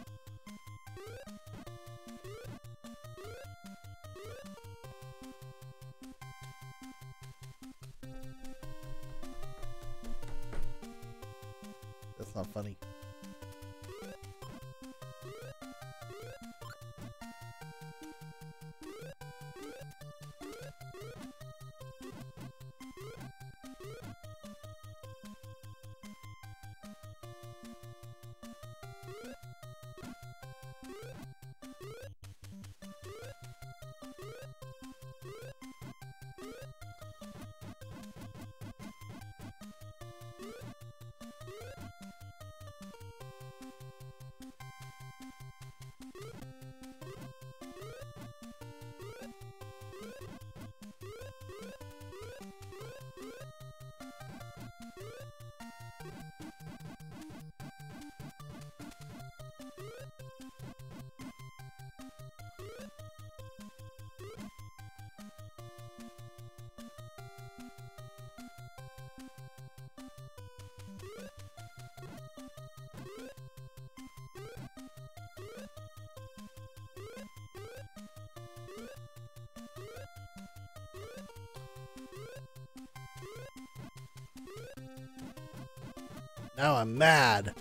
Now I'm mad.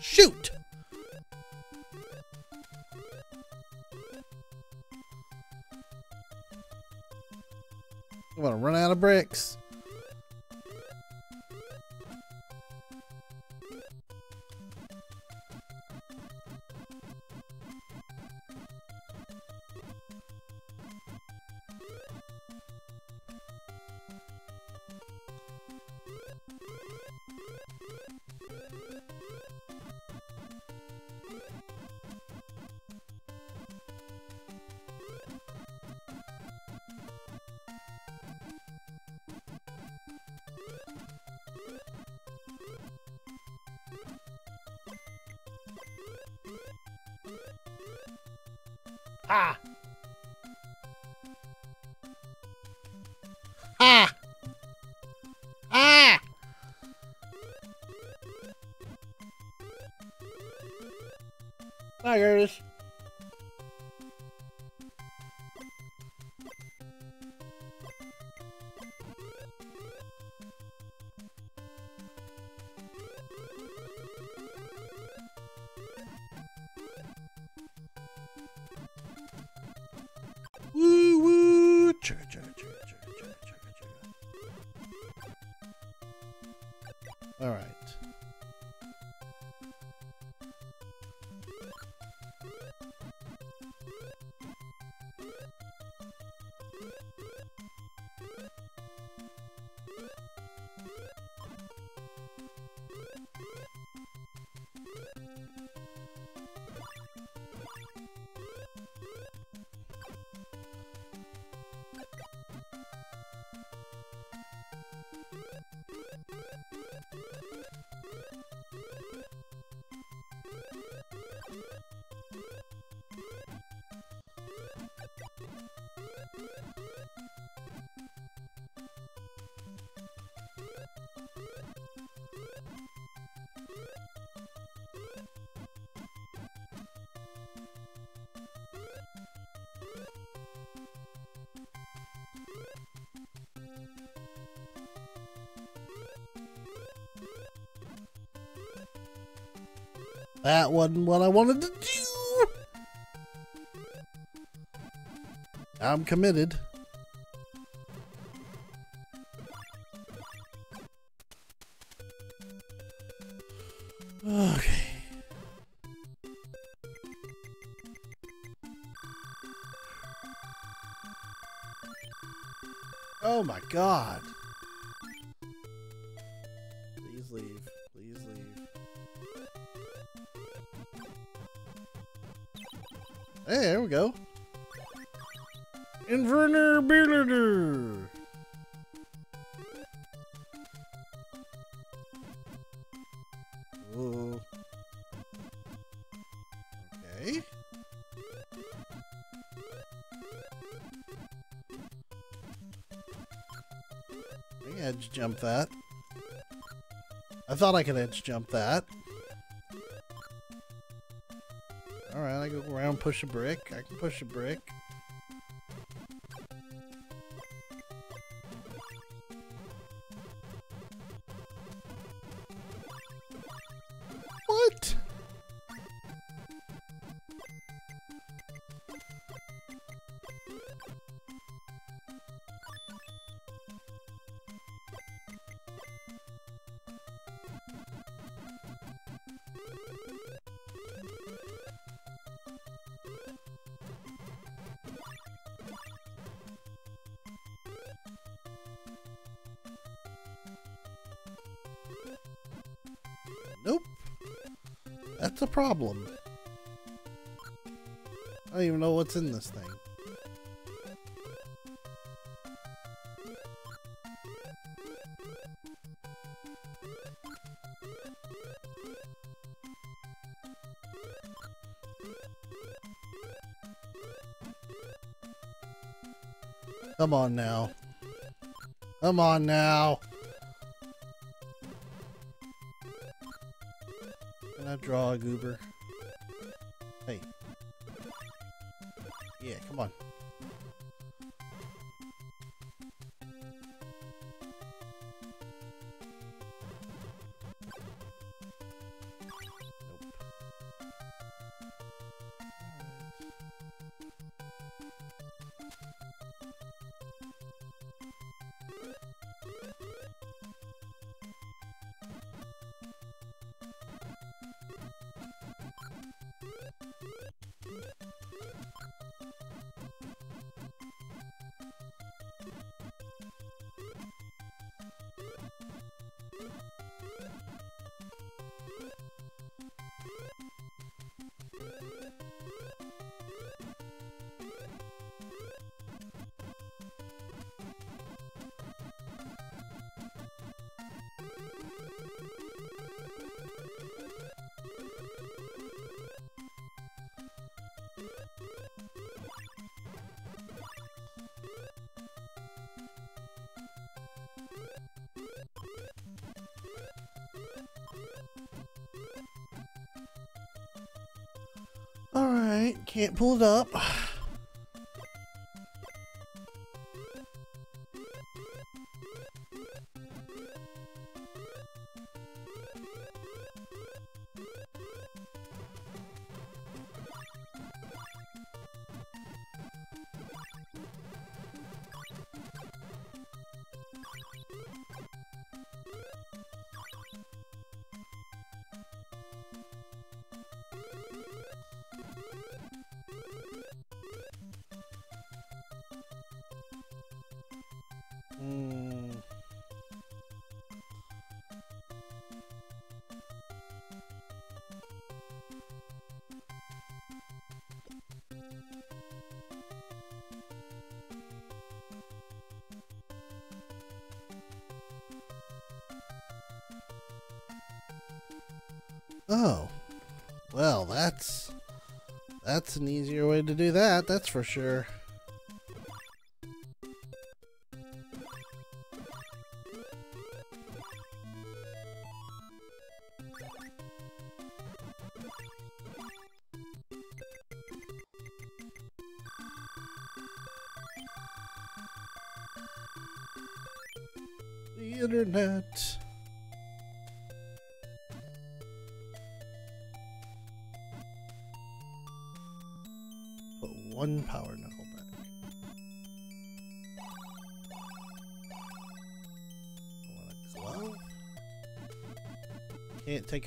Shoot! I'm gonna run out of bricks. Ah! Ah! Ah! Hi, Curtis. That wasn't what I wanted to do. I'm committed. That. I thought I could edge jump that. Alright, I go around, push a brick. I can push a brick. Come on now. Come on now. Can I draw a goober? Hey. Yeah, come on. Alright, can't pull it up. That's an easier way to do that, that's for sure.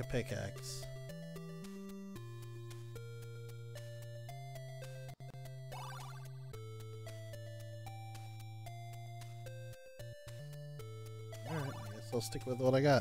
a pickaxe. Alright, I guess I'll stick with what I got.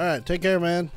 All right, take care, man.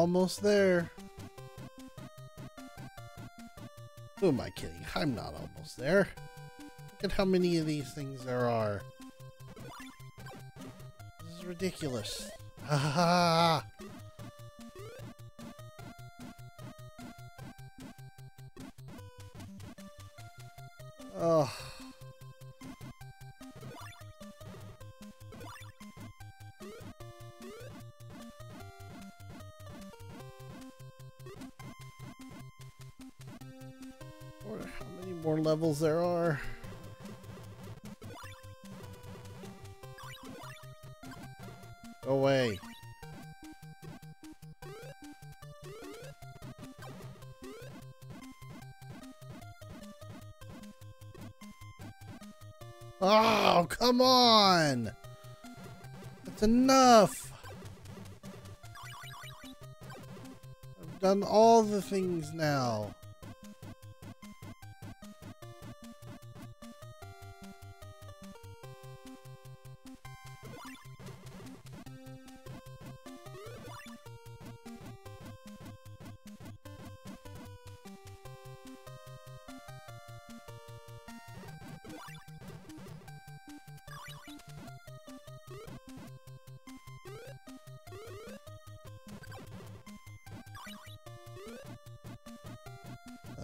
Almost there. Who am I kidding? I'm not almost there. Look at how many of these things there are. This is ridiculous. Ha ha ha! That's enough! I've done all the things now.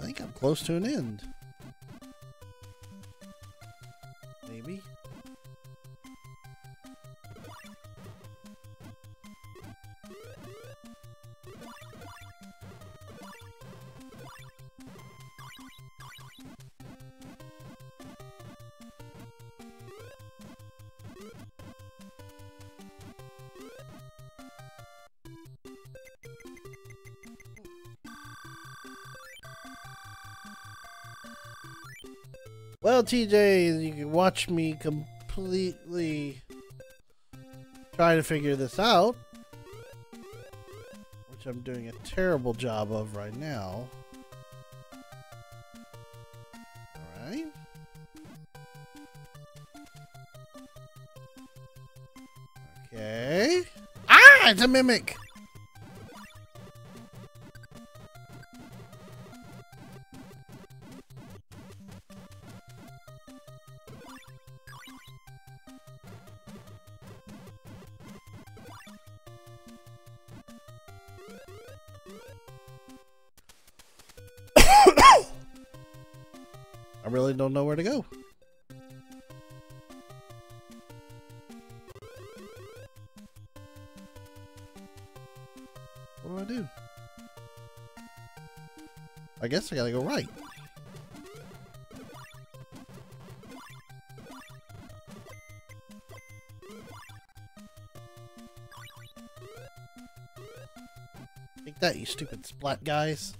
Think I'm close to an end. TJ, you can watch me completely try to figure this out, which I'm doing a terrible job of right now. All right. Okay. Ah, it's a mimic. I gotta go right. Take that, you stupid splat guys.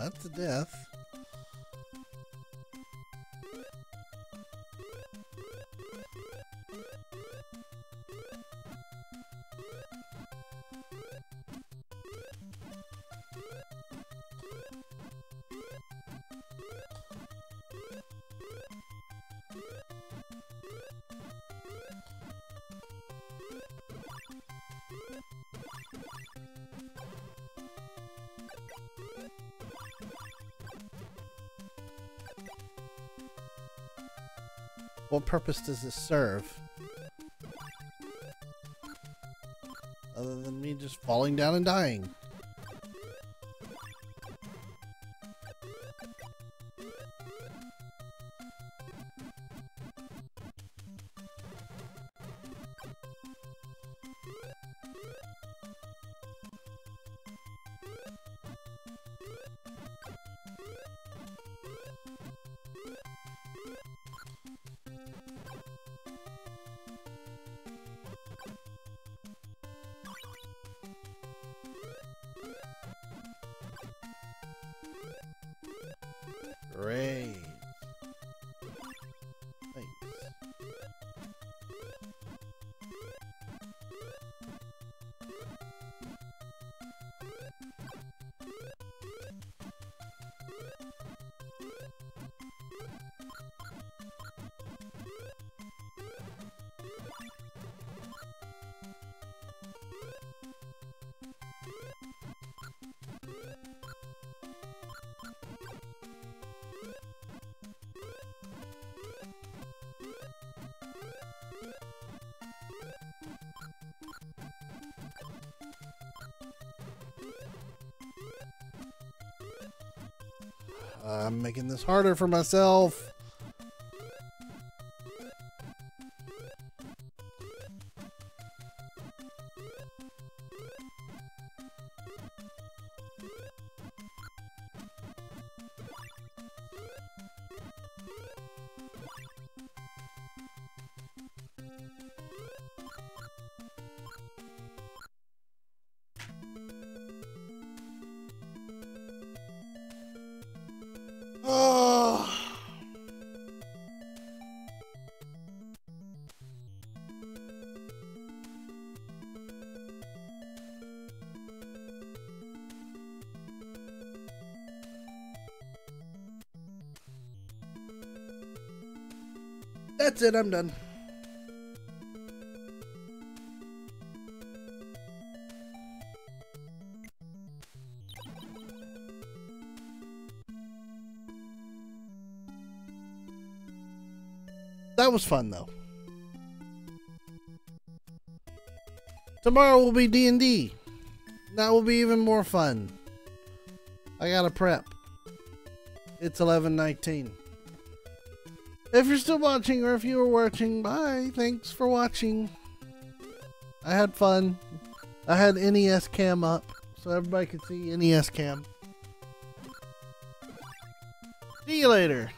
That's a death. Purpose does this serve? Other than me just falling down and dying. This harder for myself. That's it, I'm done. That was fun though. Tomorrow will be D&D. That will be even more fun. I got to prep. It's 11:19. If you're still watching or if you were watching, bye. Thanks for watching. I had fun. I had NES cam up so everybody could see NES cam. See you later.